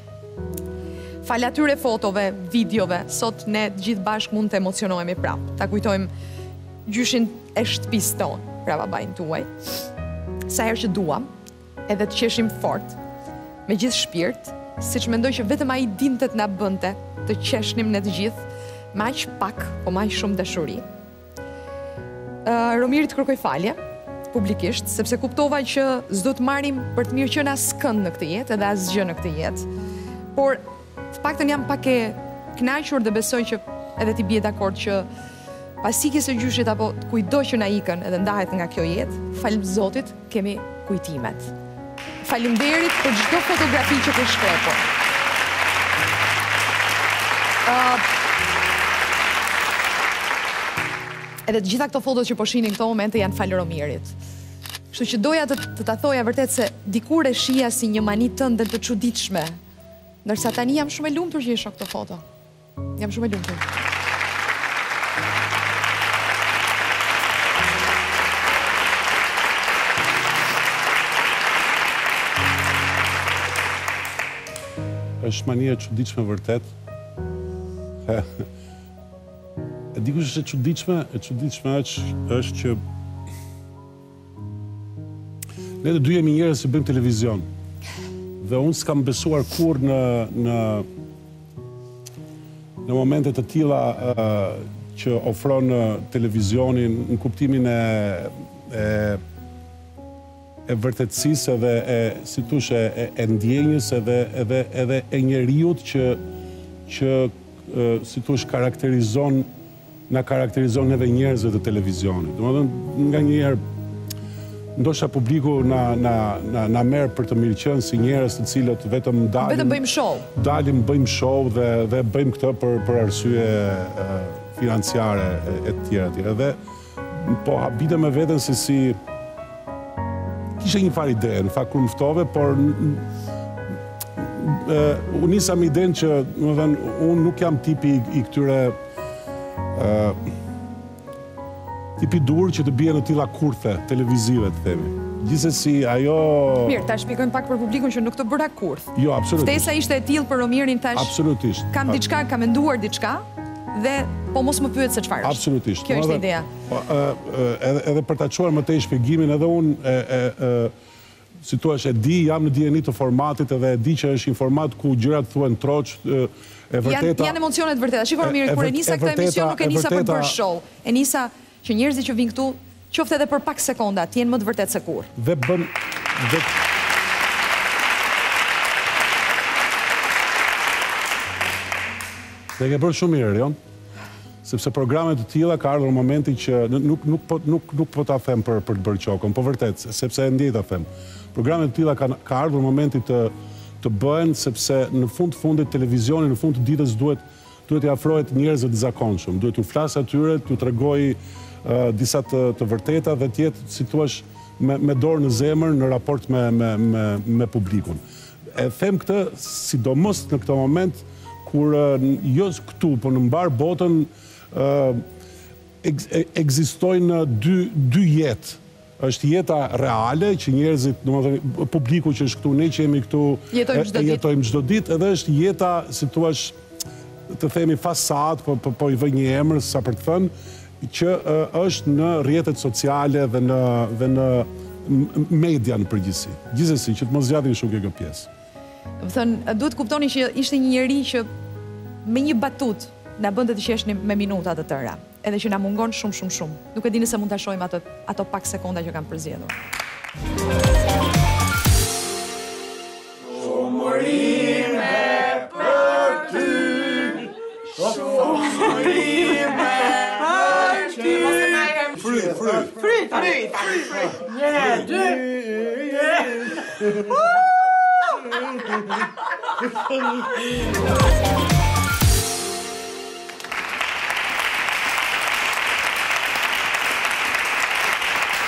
Falë atyre fotove, videove, sot ne të gjithë bashkë mund të emocionohemi prapë, ta kujtojmë gjyshin e shtëpisë tonë, pra babain tuaj, sa herë që duam, Edhe të qeshim fort, me gjithë shpirt, siç mendoj që vetëm ai dinte të na bënte të qeshnim ne të gjithë me aq pak, po me aq shumë dashuri. Romir, të kërkoj falje, publikisht, sepse kuptova që s'duhet të marrim për të mirëqenë askënd në këtë jetë edhe asgjë në këtë jetë, por të paktën jam pak e kënaqur dhe besoj që edhe ti bie dakord që pas ikjes së gjyshit apo të kujdo që na ikën edhe ndahet nga kjo jetë, falë zotit, Kemi kujtimet. Faleminderit për çdo fotografi që ke shkrepur. Ëh. Edhe të gjitha këto foto që po shihni në këto momente janë falë Romirit. Kështu që doja të të ta thoja vërtet se dikur e shihja si një mani tënde të çuditshme, ndërsa tani jam shumë e lumtur që i shoh këto foto. Jam shumë e lumtur. Është mani e çuditshme vërtet. E dikush është e çuditshme, e çuditshme është që Ne të dy jemi njerëz që bëjmë televizion. Dhe unë s'kam besuar kurrë në në në momente të tilla që ofron televizioni në kuptimin e e e vërtetësisë edhe e si t'i thuash e, e ndjenjës edhe edhe edhe e njeriut që që si t'i thuash karakterizon na karakterizon neve njerëzve të televizionit. Domethënë, nganjëherë ndoshta publiku na na na na merr për të mirëqenë si njerëz të cilët vetëm dalim vetëm bëjmë show. Dalim bëjmë show dhe dhe bëjmë këtë për për arsye financiare e të tjera të tjera. Dhe po habitem me veten se si Kisha një farë ide, në fakt kur më ftove, por u nisa me idenë që, meqë dhe unë nuk jam tipi i këtyre tipi dur që të bie në tilla kurthe televizive të themi. Gjithsesi ajo... Mirë, ta shpjegojmë pak për publikun që nuk të bëra kurth. Jo, absolutisht. Ftesa ishte e tillë për Romirin tash... Absolutisht. Kam diçka, kam menduar diçka, dhe po mos më pyet se çfarë është. Absolutisht. Kjo ishte ideja. Po, edhe për ta çuar më tej shpjegimin, edhe unë e, si thua, e di, jam në dijeni të formatit edhe e di që është një format ku gjërat thuhen troç, e vërteta. Janë emocione të vërteta. Shiko Romir, kur e nisa këtë emision nuk e nisa për të bërë show. E nisa që njerëzit që vijnë këtu, qoftë edhe për pak sekonda, të jenë më të vërtetë se kurrë. Dhe bën Dhe e ke bërë shumë mirë, Erion. Sepse programe të tilla ka ardhur momenti që nuk nuk po nuk nuk po ta them për për të bërë qokën, po vërtet, sepse e ndjej ta them. Programe të tilla kanë ka ardhur momenti të të bëhen sepse në fund të fundit televizioni në fund të ditës duhet duhet t'i afrohet njerëzve të zakonshëm, duhet t'u flasë atyre, t'u tregojë ë disa të të vërteta dhe të jetë si t'i thuash me me dorë në zemër në raport me me me me publikun. E them këtë sidomos në këtë moment kur jo këtu, por në mbarë botën ekzistojnë dy dy jetë. Është jeta reale që njerëzit, domethënë publiku që është këtu, ne që jemi këtu e jetojmë çdo ditë, edhe është jeta, si t'i thuash, të themi fasadë, po po po i vë një emër sa për të thënë që ë është në rrjetet sociale dhe në dhe në media në përgjithësi. Gjithsesi, që të mos zgjatemi shumë te kjo pjesë. Do të thënë, duhet të kuptoni që ishte një njeri që me një batutë na bënte të qeshnim me minuta të tëra. Edhe që na mungon shumë shumë shumë. Nuk e di nëse mund ta shohim ato ato pak sekonda që kam përzgjedhur.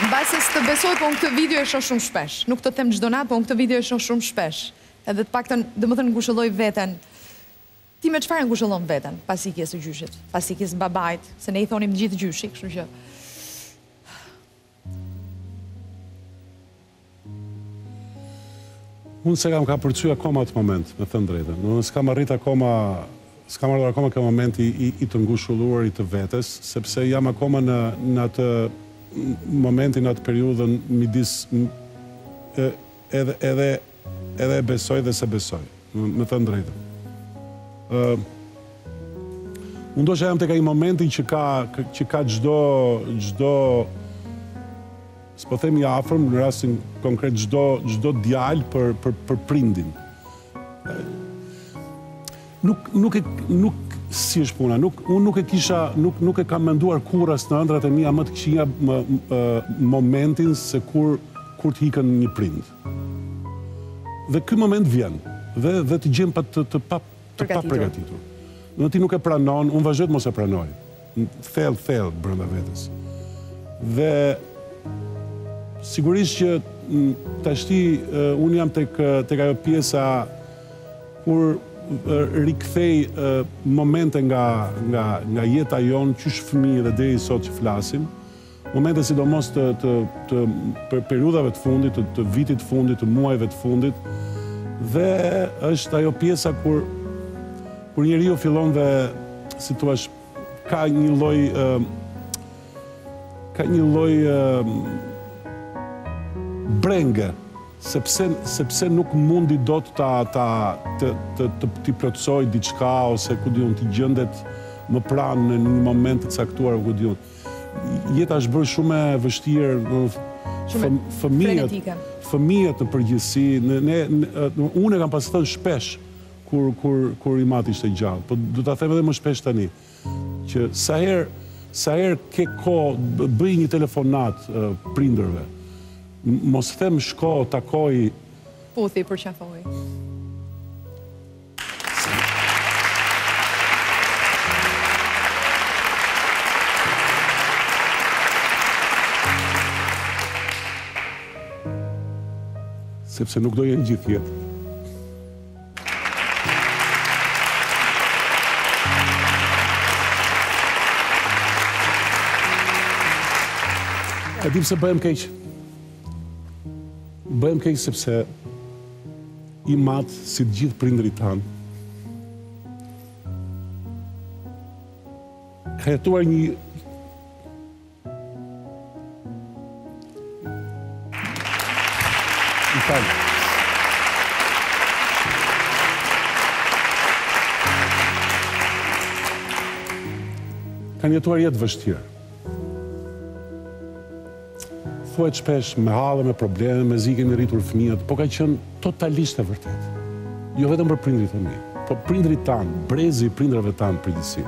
Mbase s'të besoj, po unë këtë video e shoh shumë shpesh. Nuk të them çdo natë, po unë këtë video e shoh shumë shpesh. Edhe të paktën, domethënë ngushëlloj veten. Ti me çfarë e ngushëllon veten pas ikjes së gjyshit, pas ikjes së babait, se ne i thonim të gjithë gjyshi, kështu që. Unë s'e kam kapërcy akoma atë moment, me thënë të drejtën. Domethënë s'kam arrit akoma, s'kam ardhur akoma ke momenti i i të ngushëlluarit të vetes, sepse jam akoma në në atë momentin, në atë periudhën midis edhe edhe Edhe e besoj dhe s'e besoj, me thënë të drejtën. Ë Unë ndoshta jam tek ai momenti që ka që ka çdo çdo s'po them i afërm në rastin konkret çdo çdo djalë për për për prindin. Nuk nuk e nuk si është puna, nuk unë nuk e kisha nuk nuk e kam menduar kurrë as në ëndrrat e mia më të këqija momentin se kur kur të ikën një prind. Dhe ky moment vjen dhe dhe të gjen pa të të pa të papërgatitur. Domethënë ti nuk e pranon, unë vazhdoj të mos e pranoj. Thellë thellë brenda vetes. Dhe sigurisht që tashti unë jam tek tek ajo pjesa kur rikthej momente nga nga nga jeta jonë qysh fëmijë dhe deri sot që flasim. Momente sidomos të të të periudhave të fundit, të vitit të fundit, të muajve të fundit dhe është ajo pjesa kur kur njeriu fillon dhe si thua ka një lloj ka një lloj brenge sepse sepse nuk mundi dot ta ta të të të t'i plotësojë diçka ose ku di un t'i gjendet më pranë në një moment të caktuar ku di un Jeta është bërë shumë e vështirë, fëmijët, fëmijët në përgjithësi, ne, unë e kam pasë thënë shpesh, kur, kur, kur im atë ishte gjallë, po do ta them edhe më shpesh tani, që sa herë, sa herë ke kohë, bëji një telefonatë prindërve, mos them shko, takoji, puthi, përqafoji. Sepse nuk do jenë gjithë jetë. E di pse bëhem keq. Bëhem keq sepse Im atë si të gjithë prindërit tanë. Ka jetuar një Kanë jetuar jetë të vështirë. Thuhet shpesh me halle, me probleme, mezi kemi rritur fëmijët, po ka qenë totalisht e vërtetë. Jo vetëm për prindërit e mi, po prindërit tanë, brezi i prindërve tanë në përgjithësi.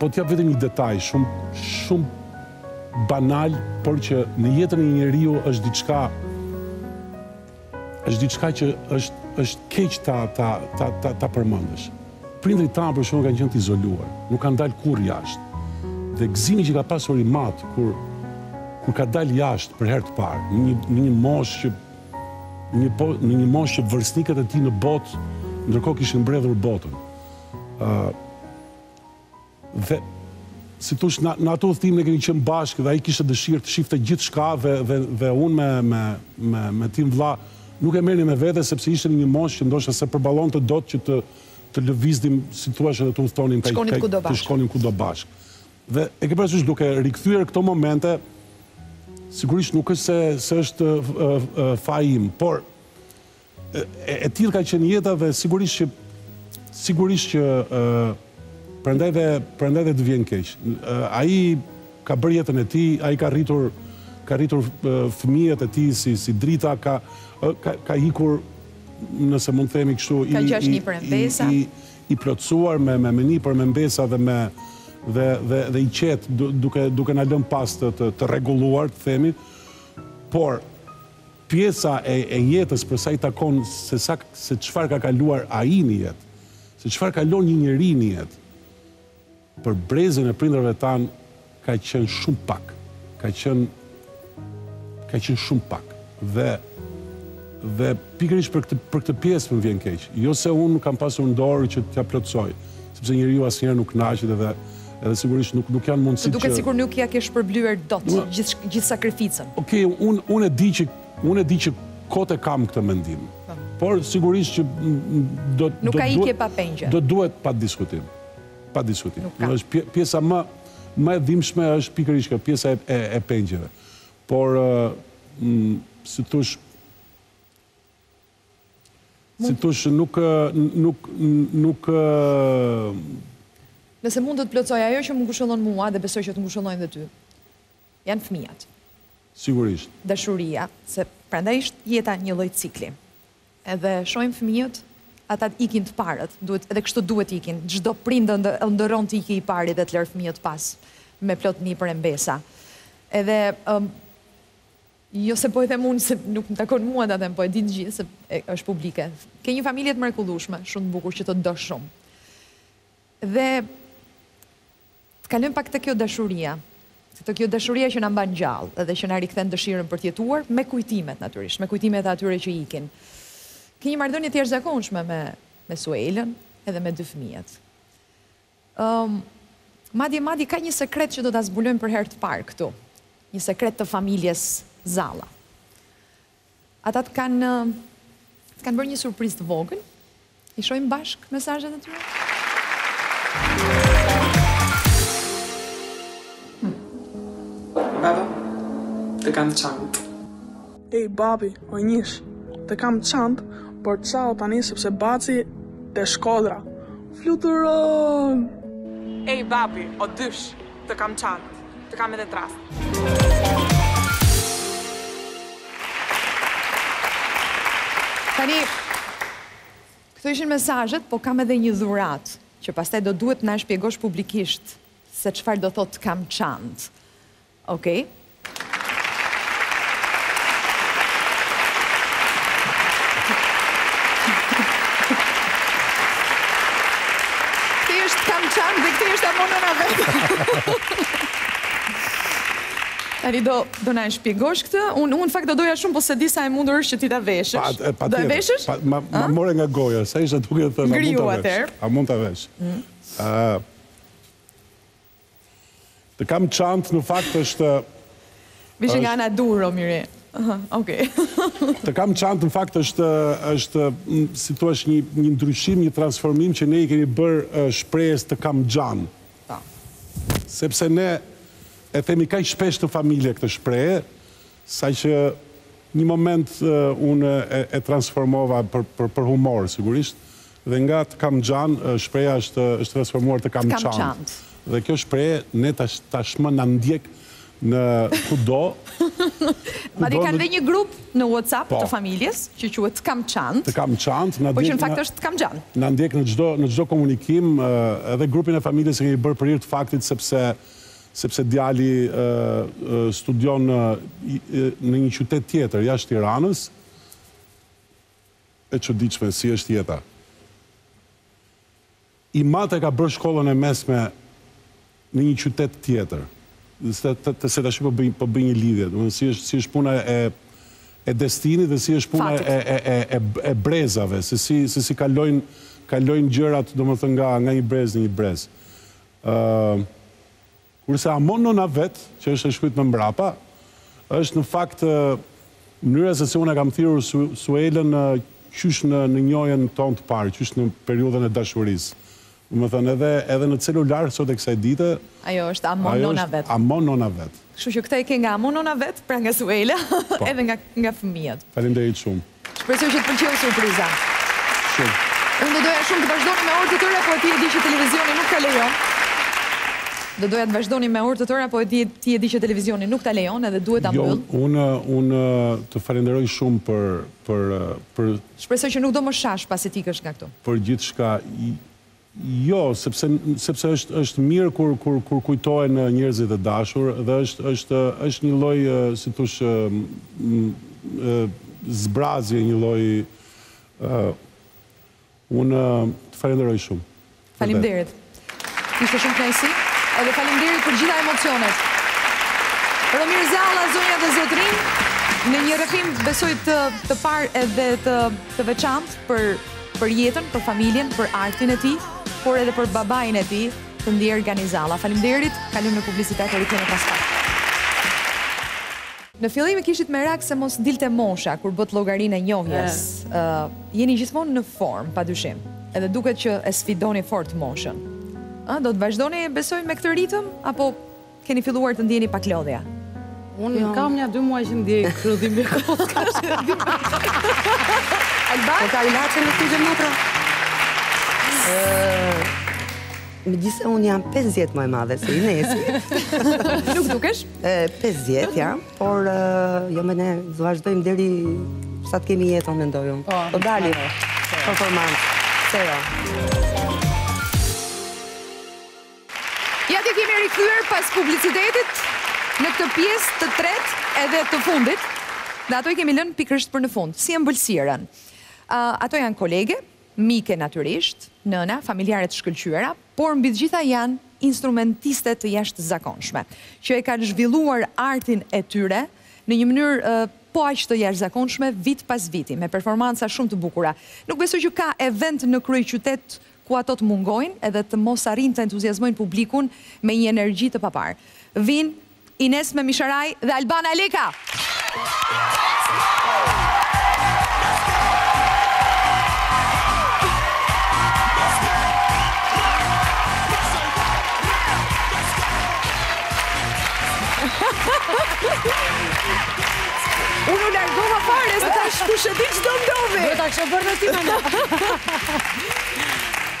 Po të jap vetëm një detaj shumë, shumë banal, por që në jetën e një njeriu është diçka, Është diçka që është është keq ta ta ta ta ta përmendësh. Prindërit tanë për shembull kanë qenë të izoluar, nuk kanë dalë kurrë jashtë. Dhe gëzimi që ka pasur im atë kur kur ka dalë jashtë për herë të parë, në një në një moshë që në një po, në një moshë që vërsnikët e tij në botë ndërkohë kishin bredhur botën. Ë Dhe, si thua, në, në atë udhëtim ne kemi qenë bashkë dhe ai kishte dëshirë të shifte gjithçka dhe, dhe, dhe unë me, me, me, me tim vëlla nuk e merrnim me vete sepse ishte në një moshë që ndoshta s'e përballonte dot që të, të lëviznim, si thua edhe të udhëtonim, të shkonim kudo bashkë. Dhe e ke parasysh duke rikthyer këto momente, sigurisht nuk është se, se është ë, ë, ë, faji im, por E tillë ka qenë jeta dhe sigurisht që sigurisht që prandaj dhe prandaj dhe të vjen keq. Ai ka bërë jetën e tij, ai ka rritur ka rritur fëmijët e tij si si drita ka ka ka ikur nëse mund të themi kështu i i i plotësuar me me me nipër me mbesa dhe me dhe dhe dhe i qetë duke duke na lënë pas të të rregulluar të themi por Pjesa e e jetës për sa i takon se sa se çfarë ka kaluar ai në jetë, se çfarë kalon një njeri në jetë, për brezin e prindërve tanë ka qenë shumë pak, ka qenë ka qenë shumë pak. Dhe dhe pikërisht për këtë për këtë pjesë më vjen keq. Jo se unë kam pasur në dorë që t'ia plotësoj, Sepse njeriu asnjëherë nuk kënaqet edhe edhe sigurisht nuk nuk janë mundësitë që Të duket sikur nuk ia ke shpërblyer dot gjithë gjithë sakrificën. Okej, unë unë e di që unë e di që kot e kam këtë mendim. Por sigurisht që do do Nuk ka ikje pa pengje. Do duhet pa diskutim. Pa diskutim. Nuk ka. Është pjesa më më e dhimbshme është pikërisht kjo, pjesa e e pengjeve. Por si thosh Si thosh nuk nuk nuk Nëse mund do të plotësoj ajo që më ngushëllon mua dhe besoj që të ngushëllon dhe ty. Janë fëmijët. Sigurisht. Dashuria, se prandaj është jeta një lloj cikli. Edhe shohim fëmijët, ata ikin të parët, duhet edhe kështu duhet të ikin. Çdo prind ëndërron të ikë i pari dhe të lërë fëmijët pas me plot nipër e mbesa. Edhe Jo se po e them unë se nuk më takon mua ta them, po e dinë të gjithë se është publike. Ke një familje të mrekullueshme, shumë të bukur që të do shumë. Dhe të kalojmë pak te kjo dashuria, te kjo dashuria që na mban gjallë dhe që na rikthen dëshirën për të jetuar, me kujtimet natyrisht, me kujtimet e atyre që ikin. Ke një marrëdhënie të jashtëzakonshme me me Suelën edhe me dy fëmijët. Ëm, madje madje ka një sekret që do ta zbulojmë për herë të parë këtu. Një sekret të familjes Zalla. Ata të kanë të kanë bërë një surprizë të vogël. I shohim bashkë mesazhet e tyre. Baba, të kam çantë. Ej babi o njësh të kam çantë por çao tani sepse baci te Shkodra fluturon. Ej babi o dysh të kam çantë të kam edhe trast. Tani, këto ishin mesazhet, po kam edhe një dhuratë, që pastaj do duhet të na shpjegosh publikisht se çfarë do thotë të kam çantë. Okej. Thjesht kam çantë dhe këtë ishte më nëna vetë. Tani do do na e shpjegosh këtë. Unë unë fakt do doja shumë, po se di sa e mundur është që ti ta veshësh. Do e veshësh? Ma more nga goja, sa isha duke thënë, a mund ta vesh? A mund ta vesh? Të kam çantë në fakt është Vishe nga ana e duhur o Miri. Okej. Të kam çantë në fakt është është si thua një një ndryshim, një transformim që ne i kemi bërë shprehjes të kam xhan. Po. Sepse ne e themi kaq shpesh në familje këtë shprehje, saqë një moment unë e transformova për për humor sigurisht, Dhe nga të kam xhan, shprehja është është transformuar të kam çantë. Dhe kjo shprehje ne tash tashmë na ndjek në kudo. Madje kanë dhe një grup në WhatsApp të familjes që quhet të kam çantë. Të kam çantë, na ndjek. Po që në fakt është të kam xhan. Na ndjek në çdo në çdo komunikim, edhe grupin e familjes e kemi bërë për hir të faktit sepse sepse djali studion në një qytet tjetër jashtë Tiranës. e çuditshme si është jeta. Im atë e ka bërë shkollën e mesme në një qytet tjetër. Se tashi po bëj po bëj një lidhje, domethënë si është si është puna e e destinit dhe si është puna e e e e brezave, se si se si kalojnë kalojnë gjërat domethënë nga nga një brez në një brez. Ë. Kurse Amon Nona vet, që është e shkruajtur mbrapa, është në fakt mënyra se si unë e kam thirrur Suelën qysh në në njohjen tonë të parë, qysh në periudhën e dashurisë. Domethënë edhe edhe në celular sot e kësaj dite, Ajo është Amon ajo Nona është vet. Amon Nona vet. Kështu që këtë e ke nga Amon Nona vet, pra nga Suela, Po. edhe nga nga fëmijët. Faleminderit shumë. Shpresoj që të pëlqeu surpriza. Shumë. Unë do doja shumë të vazhdonim me orë të tëra, po e ti e di që televizioni nuk ta lejon. Do doja të vazhdonim me orë të tëra, po e di ti e di që televizioni nuk ta lejon edhe duhet ta mbyll. Jo, unë unë të falenderoj shumë për për për Shpresoj që nuk do më shash pasi të ikësh nga këtu. për gjithçka i Jo, sepse sepse është është mirë kur kur kur kujtohen njerëzit e dashur dhe është është është një lloj si thua ë ë zbrazje një lloj ë unë të falenderoj shumë. Faleminderit. Ishte shumë kënaqësi. Edhe faleminderit për gjithë emocionet. Romir Zalla zonja dhe zotërinj në një rrëfim besoj të të parë edhe të të veçantë për për jetën, për familjen, për artin e tij, por edhe për babain e tij, të ndjerë Gani Zalla. Faleminderit, kalojmë në publicitet e rikthehemi pas pak. Në fillim e kishit merak se mos dilte mosha kur bëtë llogarinë e njohjes. Jeni gjithmonë në formë, padyshim. Edhe duket që e sfidoni fort moshën. Ëh, do të vazhdoni besoj me këtë ritëm apo Keni filluar të ndjeni pak lodhje? Unë jo. kam nja dy muaj që ndjej kërëdhim një koska që e di. Alba? Po ka ilaçe në kujtë motra? Megjithëse unë jam 50 më e madhe se Inesi. Nuk dukesh? 50 jam, por jo me ne vazhdojmë deri sa të kemi jetë, unë mendoj unë. Po, po dali, performansë. Sero. Ja tek jemi rikthyer pas publicitetit në këtë pjesë të tretë edhe të fundit. Dhe ato i kemi lënë pikërisht për në fund, si ëmbëlsirën. Ato janë kolege, mike natyrisht, nëna, familjare të shkëlqyera, por mbi të gjitha janë instrumentiste të jashtëzakonshme, që e kanë zhvilluar artin e tyre në një mënyrë po aq të jashtëzakonshme vit pas viti, me performanca shumë të bukura. Nuk besoj që ka event në kryeqytet ku ato të mungojnë edhe të mos arrijnë të entuziazmojnë publikun me një energji të paparë. Vijnë Ines Memishahaj dhe Albana Leka! Unë u largova fare se tash kush e di ç'do ndodhë. Duhet ta kishe bërë dhe ti Mane.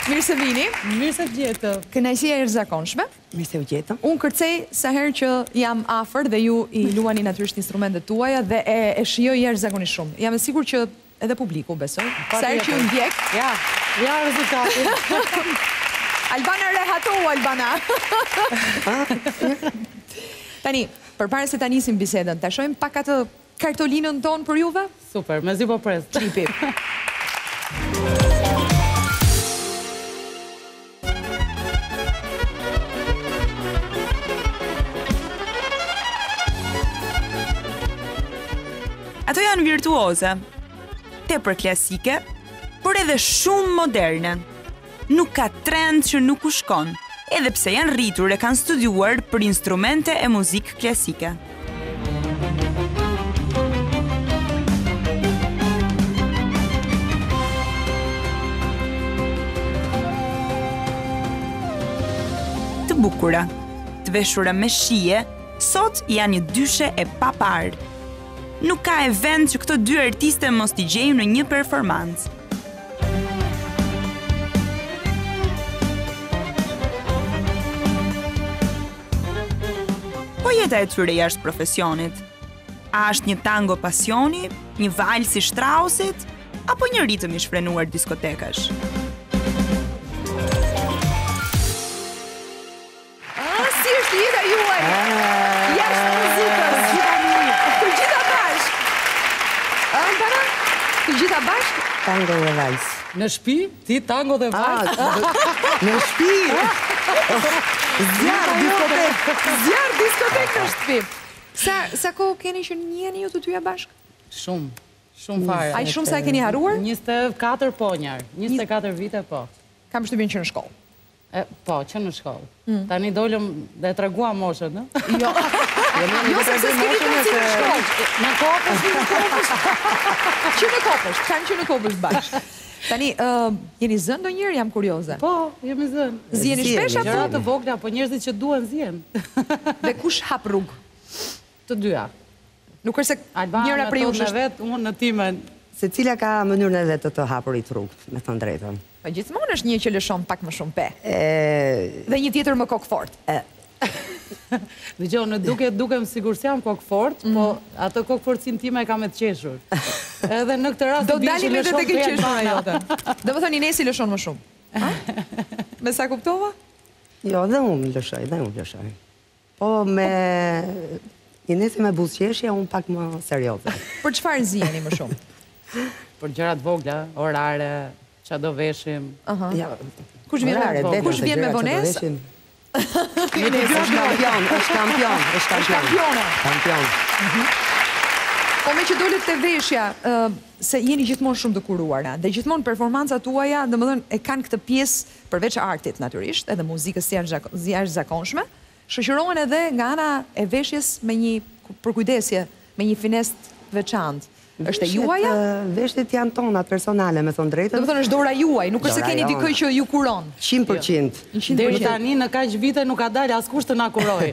Mirë se vini. Mirë se të gjetëm. Kënaqësi e jashtëzakonshme. Mirë se u gjetëm. Unë kërcej sa herë që jam afër dhe ju i luani natyrisht instrumentet tuaja dhe e e shijoj jashtëzakonisht shumë. Jam e sigurt që edhe publiku besoj. Sa herë që ju ndjek. Ja, ja rezultati. Albana rehatu Albana. Tani, përpara se ta nisim bisedën, ta shohim pak atë Kartolinën tonë për juve. Super, mezi po pres. Çipi. Ato janë virtuoze, tepër klasike, por edhe shumë moderne. Nuk ka trend që nuk u shkon, edhe pse janë rritur e kanë studiuar për instrumente e muzikë klasike. Të bukura, të veshura me shije, sot janë një dyshe e paparë. Nuk ka event që këto dy artiste mos t'i gjejmë në një performancë. Po jeta e tyre jashtë profesionit? A është një tango pasioni, një vals i Shtrausit, apo një ritëm i shfrenuar diskotekash? Ah, si është jeta juaj? Ah. Jashtë muzikës, të gjitha mirë. Të gjitha bashkë. Ah, para, të gjitha bashkë. Tango dhe vals. Në shpi, ti tango dhe vals. Ah, në shpi. S'ka diskotekë. S'ka diskotekë në shpi. Sa, sa kohë keni që njiheni ju të dyja bashkë? Shumë. Shumë fare. Aq shumë sa e keni harruar? 24 po njar. 24 vite po. Kam qysh që në shkollë. Po, që në shkollë. Mm. Tani dolëm dhe e treguam moshën, në? Jo, jo se se s'kemi të që në shkollë. Në kopsht, në kopsht. Që në kopsht, kanë që në kopsht bashkë. Tani, jeni zënë ndonjëherë, jam kurioze. Po, jemi zënë. Ziheni shpesh apo? Gjëra të vogla, po njerëzit që duhen zihen. Dhe kush hap rrugë? Të dyja. Nuk është se njëra prej jush është. Albana në mënyrën e vet, unë në timen. Secila ka mënyrën e vet të të hapurit rrugë, me thënë të drejtën. Po gjithmonë është një që lëshon pak më shumë pe. Dhe një tjetër më kokëfortë. Dëgjo, unë dukem dukem sikur s'jam kokëfortë, po atë kokëfortësinë time e kam me të qeshur. Edhe në këtë rast e di që lëshon pe Albana. Domethënë Inesi lëshon më shumë. Me sa kuptova? Jo, dhe unë lëshoj, dhe unë lëshoj. Po Inesi me buzëqeshje, unë pak më serioze. Për çfarë ziheni më shumë? Për gjëra të vogla, orare, ça do veshim. Kush vjen me vonesë? Kush vjen me vonesë? Inesi është kampion, është kampion, është kampion. Është kampion. Po meqë dolët te veshja, se jeni gjithmonë shumë të kuruara, dhe gjithmonë performancat tuaja, domethënë e kanë këtë pjesë Përveç artit, natyrisht, edhe muzikës së jashtëzakonshme, shoqërohen edhe nga ana e veshjes me një përkujdesje, me një finesë të veçantë. Është e juaja? Veshjet janë tonat, personale, me thënë të drejtën. Domethënë është dora juaj, nuk është se keni dikë që ju kuron. Qind për qind. Deri tani në kaq vite nuk ka dalë askush të na kurojë.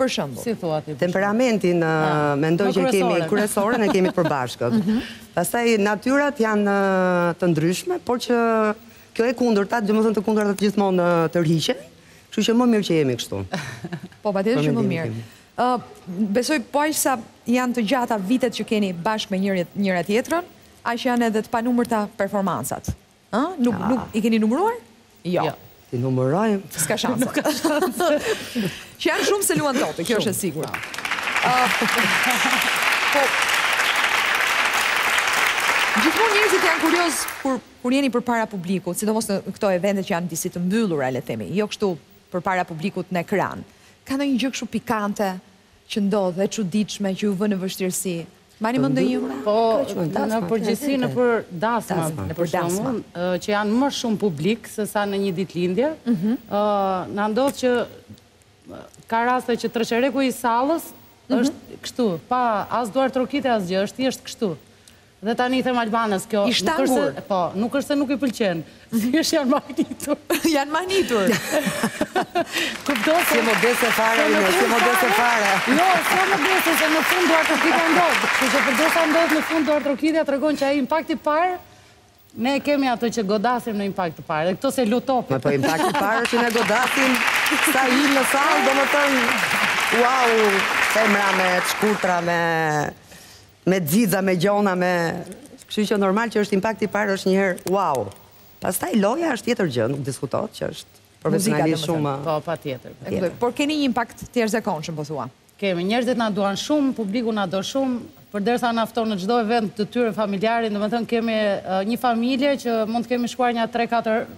Për shembull, temperamentin mendoj që kryesoren e kemi të përbashkët. Pastaj natyrat janë të ndryshme, por që kjo e kundërta, domethënë të kundërtat gjithmonë tërhiqen, kështu që më mirë që jemi kështu. Po patjetër që më mirë. Besoj po aq sa janë të gjata vitet që keni bashkë me njëra tjetrën, aq janë edhe të panumërta performancat. Ë, nuk nuk i keni numëruar? Jo. jo. T'i numërojmë. S'ka shans. Nuk ka shans. Që janë shumë s'e luan topi, kjo është e sigurt. Po. Gjithmonë njerëzit janë kuriozë kur kur jeni përpara publikut, sidomos në këto evente që janë disi të mbyllura, le të themi, jo kështu përpara publikut në ekran. Ka ndonjë gjë kështu pikante që ndodh e çuditshme që ju vë në vështirësi? Mbani mend ndonjë emër? Po, në përgjithësi nëpër dasma, për shembull, që janë më shumë publik se sa në një ditëlindje, na ndodh që ka raste që treçereku i sallës është kështu, pa as duartrokitje, asgjë, është thjesht kështu. Dhe tani i them Albanës kjo, nuk është se nuk i pëlqen, Thjesht janë mahnitur. Janë mahnitur. Kupto se... Si modeste fare, jo, si modeste fare. Jo, si modeste, se në fund duartrokitja ndodh. Se që përderisa ndodh në fund duartrokitja, tregon që ai impakti i parë, ne kemi atë që godasim në impakt të parë, dhe këto se lutopit. Po impakti i parë që ne godasim, sa hyn në sallë, domethënë, wow, femra me të shkurtra me... me xixa me gjëra me kështu që normal që është impakti i parë është një herë wow pastaj loja është tjetër gjë nuk diskutohet që është profesionalisht shumë po patjetër e kuptoj por keni një impakt të jashtëzakonshëm, po thua kemi njerëzit na duan shumë publiku na do shumë përderisa na fton në çdo event të tyre familjar domethënë kemi një familje që mund të kemi shkuar nja 3-4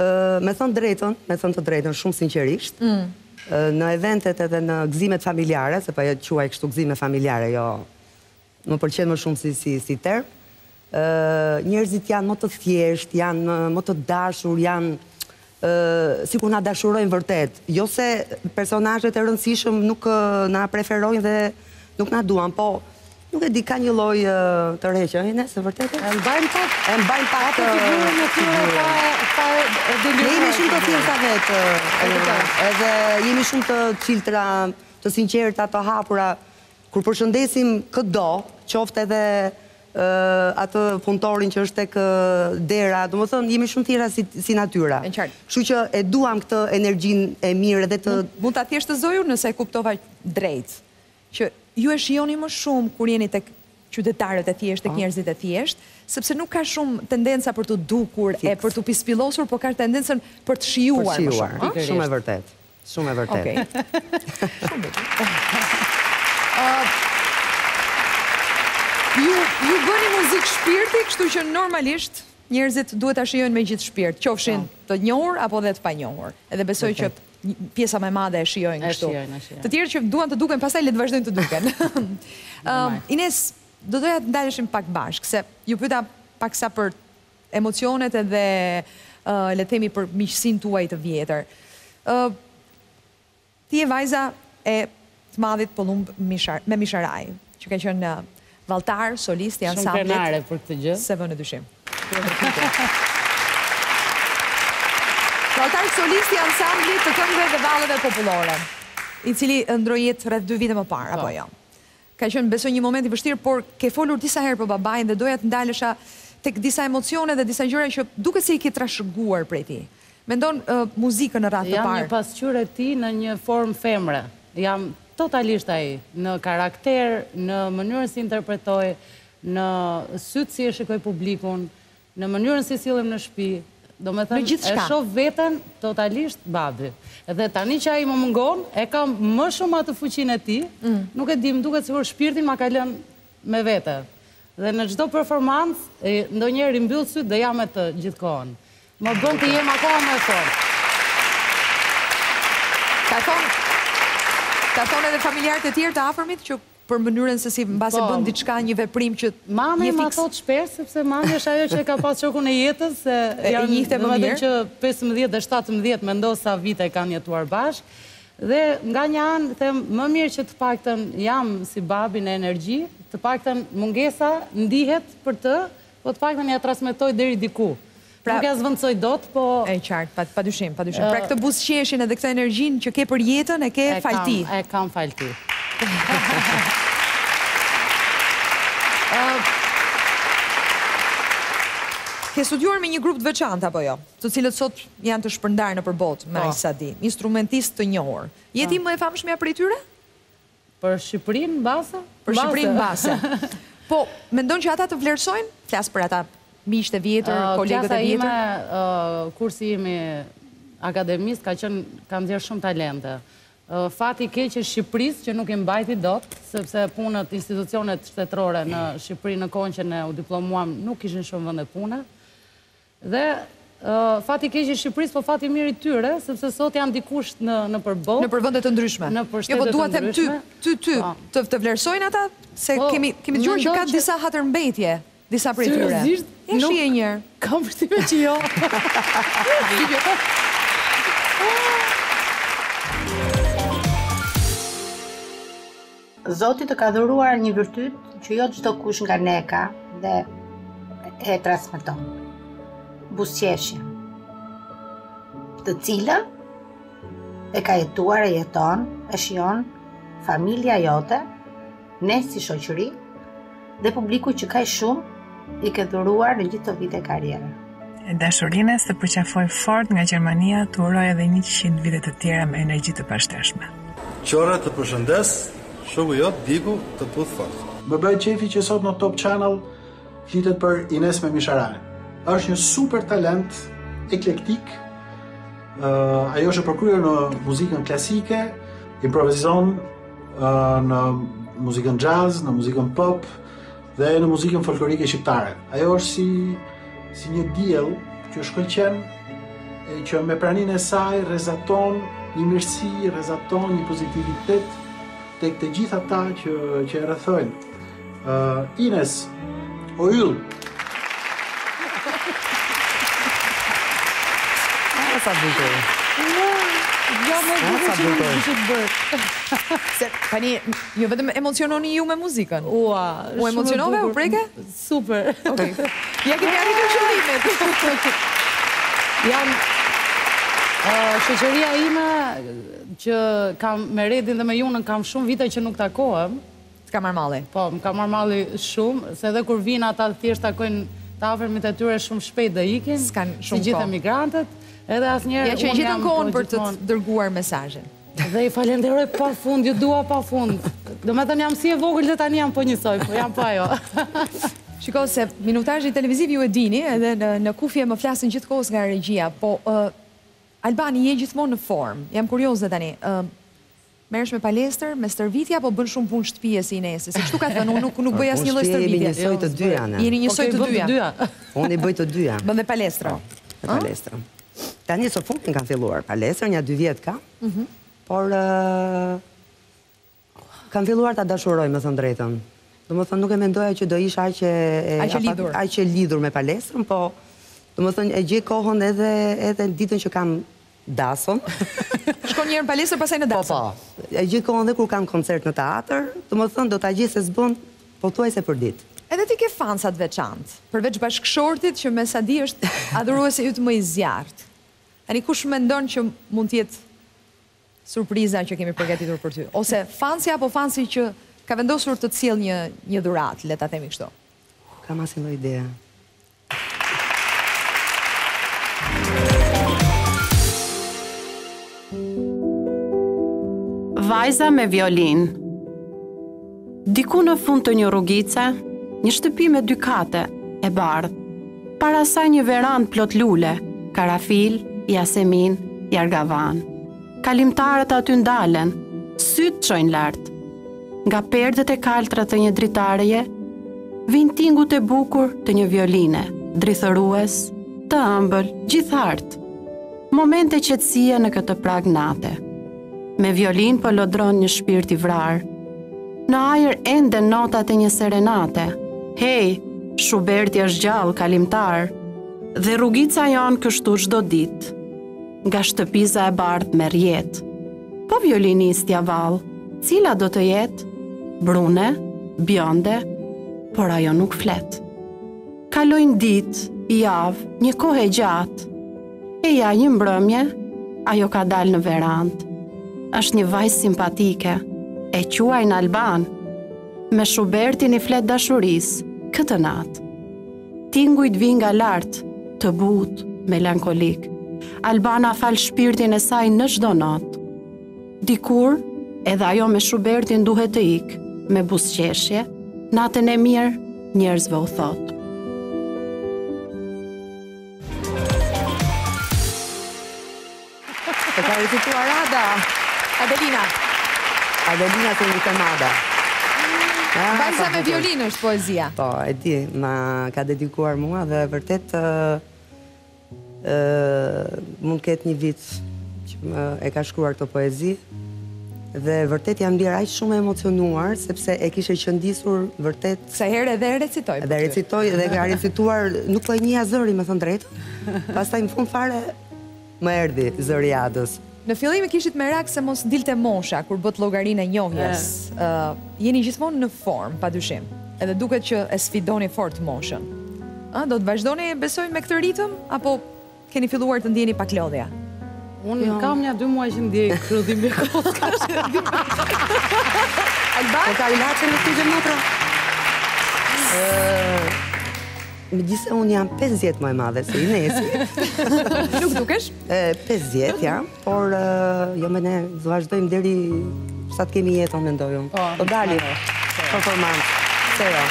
Me thënë të drejtën, me thënë të drejtën, shumë sinqerisht, në eventet edhe në gëzimet familjare, se po e quaj kështu gëzime familjare, jo, më pëlqen më shumë si term, njerëzit janë më të thjeshtë, janë më të dashur, janë sikur na dashurojnë vërtet. Jo se personazhet e rëndësishëm nuk na preferojnë dhe nuk na duan, po Nuk e di, ka një lloj tërheqje, ëh, në të vërtetë. E mbajnë pak, e mbajnë pak atë figurën e tyre pa pa e dëgjuar. Jemi shumë të thjeshta vetë. Edhe jemi shumë të çiltra, të sinqerta, të hapura. Kur përshëndesim këdo, qoftë edhe atë punëtorin që është tek dera, domethënë jemi shumë të thjeshta si si natyra. Kështu që e duam këtë energjinë e mirë edhe të Mund ta thjeshtëzoj unë nëse e kuptova drejt. që ju e shijoni më shumë kur jeni tek qytetarët e thjeshtë, tek njerëzit e thjeshtë, sepse nuk ka shumë tendenca për t'u dukur e për t'u pispillosur, por ka tendencën për të shijuar më shumë, ëh? Shumë e vërtetë. Shumë e vërtetë. Okej. Shumë mirë. Ju ju bëni muzikë shpirti, kështu që normalisht njerëzit duhet ta shijojnë me gjithë shpirt, qofshin të njohur apo dhe të panjohur. Edhe besoj që pjesa më e madhe e shijojnë kështu. Të tjerët që duan të duken pastaj le të vazhdojnë të duken. Ines, do doja të ndaleshim pak bashkë, se ju pyta paksa për emocionet edhe le të themi për miqësinë tuaj të vjetër. Ti je vajza e të madhit Pëllumb Mishar, me Misharaj, që ka qenë valltar, solist i ansamblit, s'e vë në dyshim. Valltar solist i ansamblit të këngëve dhe valleve popullore, i cili ndërroi jetë rreth dy vite më parë, apo jo? Ka qenë besoj një moment i vështirë, por ke folur disa herë për babain dhe doja të ndalesha tek disa emocione dhe disa gjëra që duket se i ke trashëguar prej tij. Mendon muzikën në radhë të parë. Jam një pasqyrë e tij në një formë femre. Jam totalisht ai, në karakter, në mënyrën si interpretoj, në sytë si e shikoj publikun, në mënyrën si sillem në shtëpi, domethënë e shoh veten totalisht Babi. Dhe tani që ai më mungon, e kam më shumë atë fuqinë e tij, nuk e di, më duket sikur shpirtin ma ka lënë me vete. Dhe në çdo performancë, ndonjëherë i mbyll sytë dhe jam me të gjithë kohën. Më bën të jem akoma më e fortë. Ka thonë Ka thonë edhe familjarët e tjerë të afërmit që për mënyrën se si mbase po bën diçka një veprim që mami ma thot shpesh sepse mami është ajo që e ka pas shokun e jetës se e njihte më mirë që 15 dhe 17 mendo, sa vite kanë jetuar bashkë dhe nga një anë them më mirë që të paktën jam si babi në energji të paktën mungesa ndihet për të Po të paktën ja transmetoj deri diku. Nuk ja zvendësoj dot, po. E qartë, padyshim, padyshim. Pra këtë buzëqeshjen edhe këtë energjinë që ke për jetën e ke falë tij. E kam falë tij. Ke studiuar me një grup të veçantë apo jo? Të cilët sot janë të shpërndarë nëpër botë me aq sa di. Instrumentistë të njohur. Je ti më e famshmja prej tyre? Për Shqipërinë në base? Për Shqipërinë mbase. Po, mendon që ata të vlerësojnë? Flas për ata miqtë e vjetër, kolegët e vjetër. Klasa ime, kursi im i akademisë ka qenë, ka nxjerrë shumë talente. Fati i keq i Shqipërisë që nuk i mbajti dot, sepse punët, institucionet shtetërore në Shqipëri në kohën që ne u diplomuam nuk ishin shumë vende pune. Dhe fati i keq i Shqipërisë, po fati i mirë i tyre, sepse sot janë dikush në nëpër botë. Nëpër vende të ndryshme. Nëpër shtete të ndryshme. Jo, po dua të them ty, ty, ty, të të vlerësojnë ata, se kemi kemi dëgjuar që ka disa hatërmbetje, disa prej tyre. Seriozisht? Ja shihje një herë. Kam përshtypjen që jo. Zoti të ka dhuruar një virtyt që jo çdokush nga ne ka dhe e transmeton. Buzëqeshja, të cilën e ka jetuar e jeton, e shijon familja jote, ne si shoqëri, dhe publikut që kaq shumë i ke dhuruar në gjithë këto vite karriere. E dashur Ines të përqafoj fort nga Gjermania të uroj edhe 100 vite të tjera me energji të pashtershme. Qore të përshëndes, shoku jot Diku të puth fort. Më bëhet qejfi që sot në Top Channel flitet për Ines Nishanin. Është një super talent eklektik. Uh, ajo është e përkryer në muzikën klasike, improvizon në muzikën jazz, në muzikën pop dhe në muzikën folklorike shqiptare. Ajo është si si një diell që shkëlqen e që me praninë e saj rrezaton një mirësi, rrezaton një pozitivitet tek të gjithë ata që që e rrethojnë. Uh, Ines, o yll. Sa sa bukur. Jo, më duhet të më duhet të bëj. Se tani jo vetëm emociononi ju me muzikën. Ua, u emocionove u preke? Super. Okej. Ia kemi arritur qëllimit. Jam Shoqëria ime që kam me Redin dhe me Junën kam shumë vite që nuk takohem Të ka marrë malli. Po, më ka marrë malli shumë, se edhe kur vijnë ata thjesht takojnë të afërmit e tyre shumë shpejt dhe ikin, si gjithë emigrantët, edhe asnjëherë unë jam po gjithmonë. Ja që e gjetën kohën për të të dërguar mesazhin. Dhe i falenderoj pafund, ju dua pafund. Domethënë jam si e vogël dhe tani jam po njësoj, po jam po ajo. Shiko se minutazhi televiziv ju e dini, edhe në kufje më flasin gjithë kohës nga regjia, po Alba ti je gjithmonë në formë. Jam kurioze tani, Merresh me palestër, me stërvitje apo bën shumë punë shtëpie si Inesi? Se kështu ka thënë, unë nuk nuk bëj asnjë lloj stërvitje. Jemi njësoj të dyja ne. Jeni njësoj të dyja. Unë i bëj të dyja. Bën dhe palestra. Dhe palestra. Tani së fundmi kam filluar palestër, nja dy vjet ka. Mhm. Por kam filluar ta dashuroj, me thënë të drejtën. Domethënë nuk e mendoja që do isha aq e aq e lidhur, aq e lidhur me palestrën, po domethënë e gjej kohën edhe edhe ditën që kam Dasëm. Shkon një herë në palestër pastaj në dasëm. Po, po. E gjej kohën dhe kur kam koncert në teatër, domethënë do ta gjej se s'bën pothuajse përditë. Edhe ti ke fansa të veçantë, përveç bashkëshortit që me sa di është adhuruesi yt më i zjarrtë. Tani kush mendon që mund të jetë surpriza që kemi përgatitur për ty? Ose fansja apo fansi që ka vendosur të të sjellë një një dhuratë, le ta themi kështu? Nuk kam asnjë lloj ideje. Vajza me violinë Diku në fund të një rrugice, një shtëpi me dy kate, e bardhë. Para saj një verandë plot lule, karafil, jasemin, jargavan. Kalimtarët aty ndalen, sytë çojnë lartë. Nga perdet e kaltra të një dritareje, vijnë tingujt e bukur të një violine, drithërues, të ëmbël, gjithartë. Momente qetësie në këtë prag nate. Me violinë po lodron një shpirt i vrarë. Në ajër enden notat e një serenate. Hej, Shuberti është gjallë kalimtar dhe rrugica jonë kështu çdo ditë. nga shtëpiza e bardhë me rjetë. Po violinistja vallë, cila do të jetë? Brune, bjonde, por ajo nuk flet. Kalojnë ditë, javë, një kohë e gjatë. E ja një mbrëmje, ajo ka dalë në verandë. Është një vajzë simpatike, e quajnë Albanë. Me Shubertin i flet dashurisë këtë natë. Tingujt vijnë nga lart, të butë, melankolikë. Albana fal shpirtin e saj në çdo notë. Dikur, edhe ajo me Shubertin duhet të ikë, me buzëqeshje, natën e mirë, njerëzve u thotë. E ka recituar Ada. Adelina. Adelina të një të mada. Vajza me violinë është poezia. Po, e di, ma ka dedikuar mua dhe vërtet mund ketë një vit që më e ka shkruar atë poezi dhe vërtet jam ndjerë aq shumë emocionuar sepse e kishe qëndisur vërtet sa herë edhe e recitoj dhe recitoj dhe ka recituar nuk po ia njihja zërin me thënë drejtën pastaj në fund fare Më erdhi zëri i Adës. Në fillim e kishit merak se mos dilte mosha kur bëtë llogarinë e njohjes. Jeni gjithmonë në formë, padyshim. Edhe duket që e sfidoni fort moshën. Ëh, do të vazhdoni besoj me këtë ritëm apo keni filluar të ndjeni pak lodhje? Unë kam nja dy muaj që ndjej kështu dhimbje kockash. Alba? Po ka ilaçe për këtë gjë motra? Megjithëse un jam pesë vjet më e madhe se Inesi. Nuk dukesh? E 50 jam, por jo më ne do vazhdojmë deri sa të kemi jetën mendoj un. Po, po dali. Po performojmë. Se jo.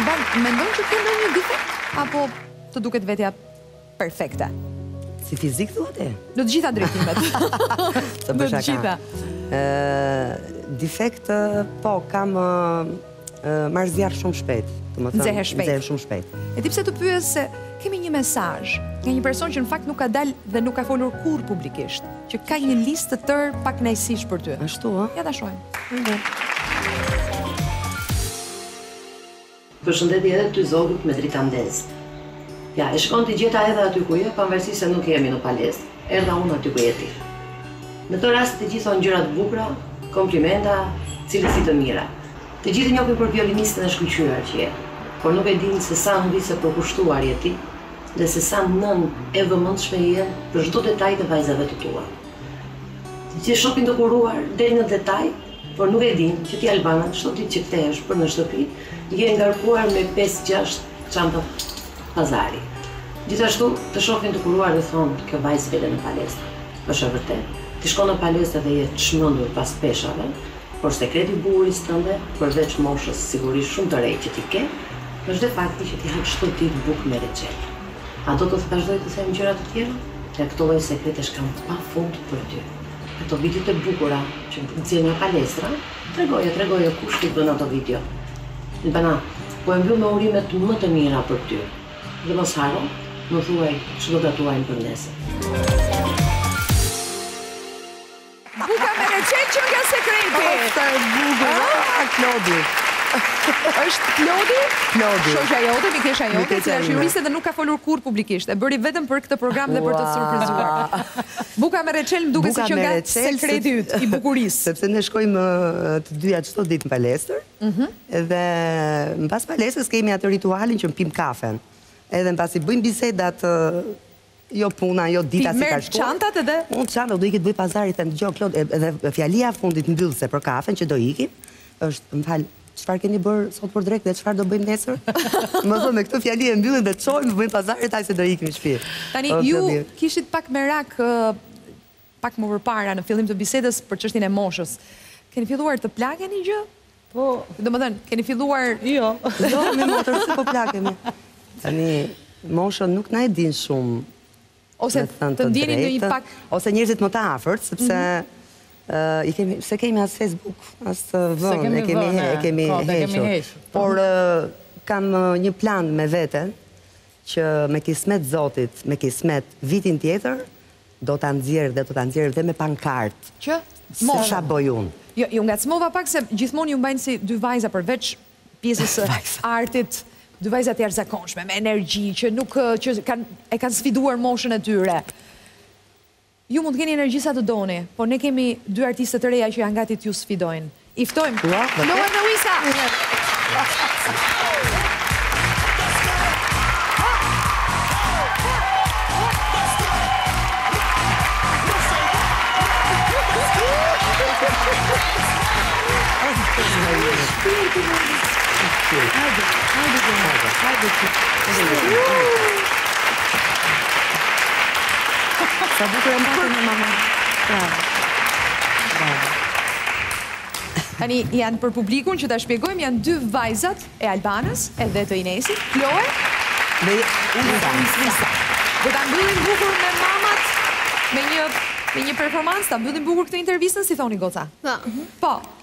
Alban, mendon që ke ndonjë defekt apo të duket vetja Perfekte. Si fizik thua ti? Në të gjitha drejtimet. Të bësh aka. Në të gjitha. Ë defekt po kam marr zjarr shumë shpejt, domethënë nxehem shpejt. Nxehem shumë shpejt. E di pse të pyes se kemi një mesazh nga një person që në fakt nuk ka dalë dhe nuk ka folur kurrë publikisht, që ka një listë të tërë pakënaqësish për ty. Ashtu ë? Ja ta shohim. Përshëndetje edhe ty zogu, të m'i dritat ndez. Ja, e shikon të gjeta edhe aty ku je, pavarësisht se nuk jemi në palestër, erdha unë aty ku je ti. Në këto raste të gjithë thonë gjëra të bukura, komplimenta, cilësi të mira. Të gjithë të njohin për violinisten e shkëlqyer që je, por nuk e dinë se sa mbesë e përkushtuar je ti dhe se sa nënë e vëmendshme je për çdo detaj të vajzave të tua. Ty të shohin të kuruar deri në detaj. Por nuk e dinë që ti Albana çdo ditë që kthehesh për në shtëpi, je e ngarkuar me pesë gjashtë çanta pazari. Gjithashtu të shohin të kuruar dhe thonë kjo vajzë vete në palestër. Është e vërtetë. Ti shkon në palestër dhe je e çmendur pas peshave, por sekreti i bukurisë tënde, përveç moshës sigurisht shumë të re që ti ke, është dhe fakti që ti ha çdo ditë bukë me reçel. A do të vazhdoj të them gjëra të tjera? Ja këto lloj sekretesh kam pafund për ty. Ato videot e bukura që nxjerr nga palestra, tregoje, tregoje kush t'i bën ato video. Albana, po e mbyll me urimet më të mira për ty. Dhe mos harro, më thuaj ç'do gatuajmë për nesër. Buka me reçel qenka sekreti. Oh, sa e bukur. Oh, a Klodi. Është Klodi? Klodi. Shoqja jote, mikesha jote, që është juriste dhe nuk ka folur kurrë publikisht. E bëri vetëm për këtë program dhe për të të surprizuar. Buka me reçel më duket se qenka sekreti yt i bukurisë. Sepse ne shkojmë të dyja çdo ditë në palestër. Dhe mbas palestrës kemi atë ritualin që pimë kafen. Edhe mbasi bëjmë bisedat jo puna, jo dita si ka shkuar. Ti merr çantat edhe? Unë çantat, do ikë të bëj pazarin, i them dëgjo Klod, edhe fjalia e fundit mbyllëse për kafen që do ikim është më fal Çfarë keni bërë sot për drekë dhe çfarë do bëjmë nesër? Domethënë me këtë fjali e mbyllim dhe çojmë, bëjmë pazare ta, se do ikim në shtëpi. Tani ju kishit pak merak pak më përpara në fillim të bisedës për çështjen e moshës. Keni filluar të plakeni gjë? Po, domethënë keni filluar Jo, jo, me motrën se po plakemi. Tani moshën nuk na e din shumë Ose të ndjeni në një pak... Ose njerëzit më të afërt, sepse... S'e kemi as Facebook, as vënë, e kemi heqë. S'e kemi vënë, e kemi heqë. Por kam një plan me veten, që me kismet zotit, me kismet vitin tjetër, do ta nxjerr dhe do ta nxjerr dhe me pankartë. Që? Mosha. Sa bëj unë. Jo, ju ngacmova pak se gjithmonë ju mbajnë si dy vajza përveç... pjesës së artit, dy vajza të jashtëzakonshme, me energji, që nuk, që kanë, e kanë sfiduar moshën e tyre. Ju mund të keni energji sa të doni, por ne kemi dy artiste të reja që janë gati t'ju sfidojnë. I ftojmë, Loe dhe Luisa! Bravo! Tani janë për publikun që ta shpjegojmë janë dy vajzat e Albanës edhe të Inesit, Kloe dhe Lisa. Do ta mbyllim bukur me mamat me një me një performancë ta mbyllim bukur këtë intervistën si thoni goca? Po. Po.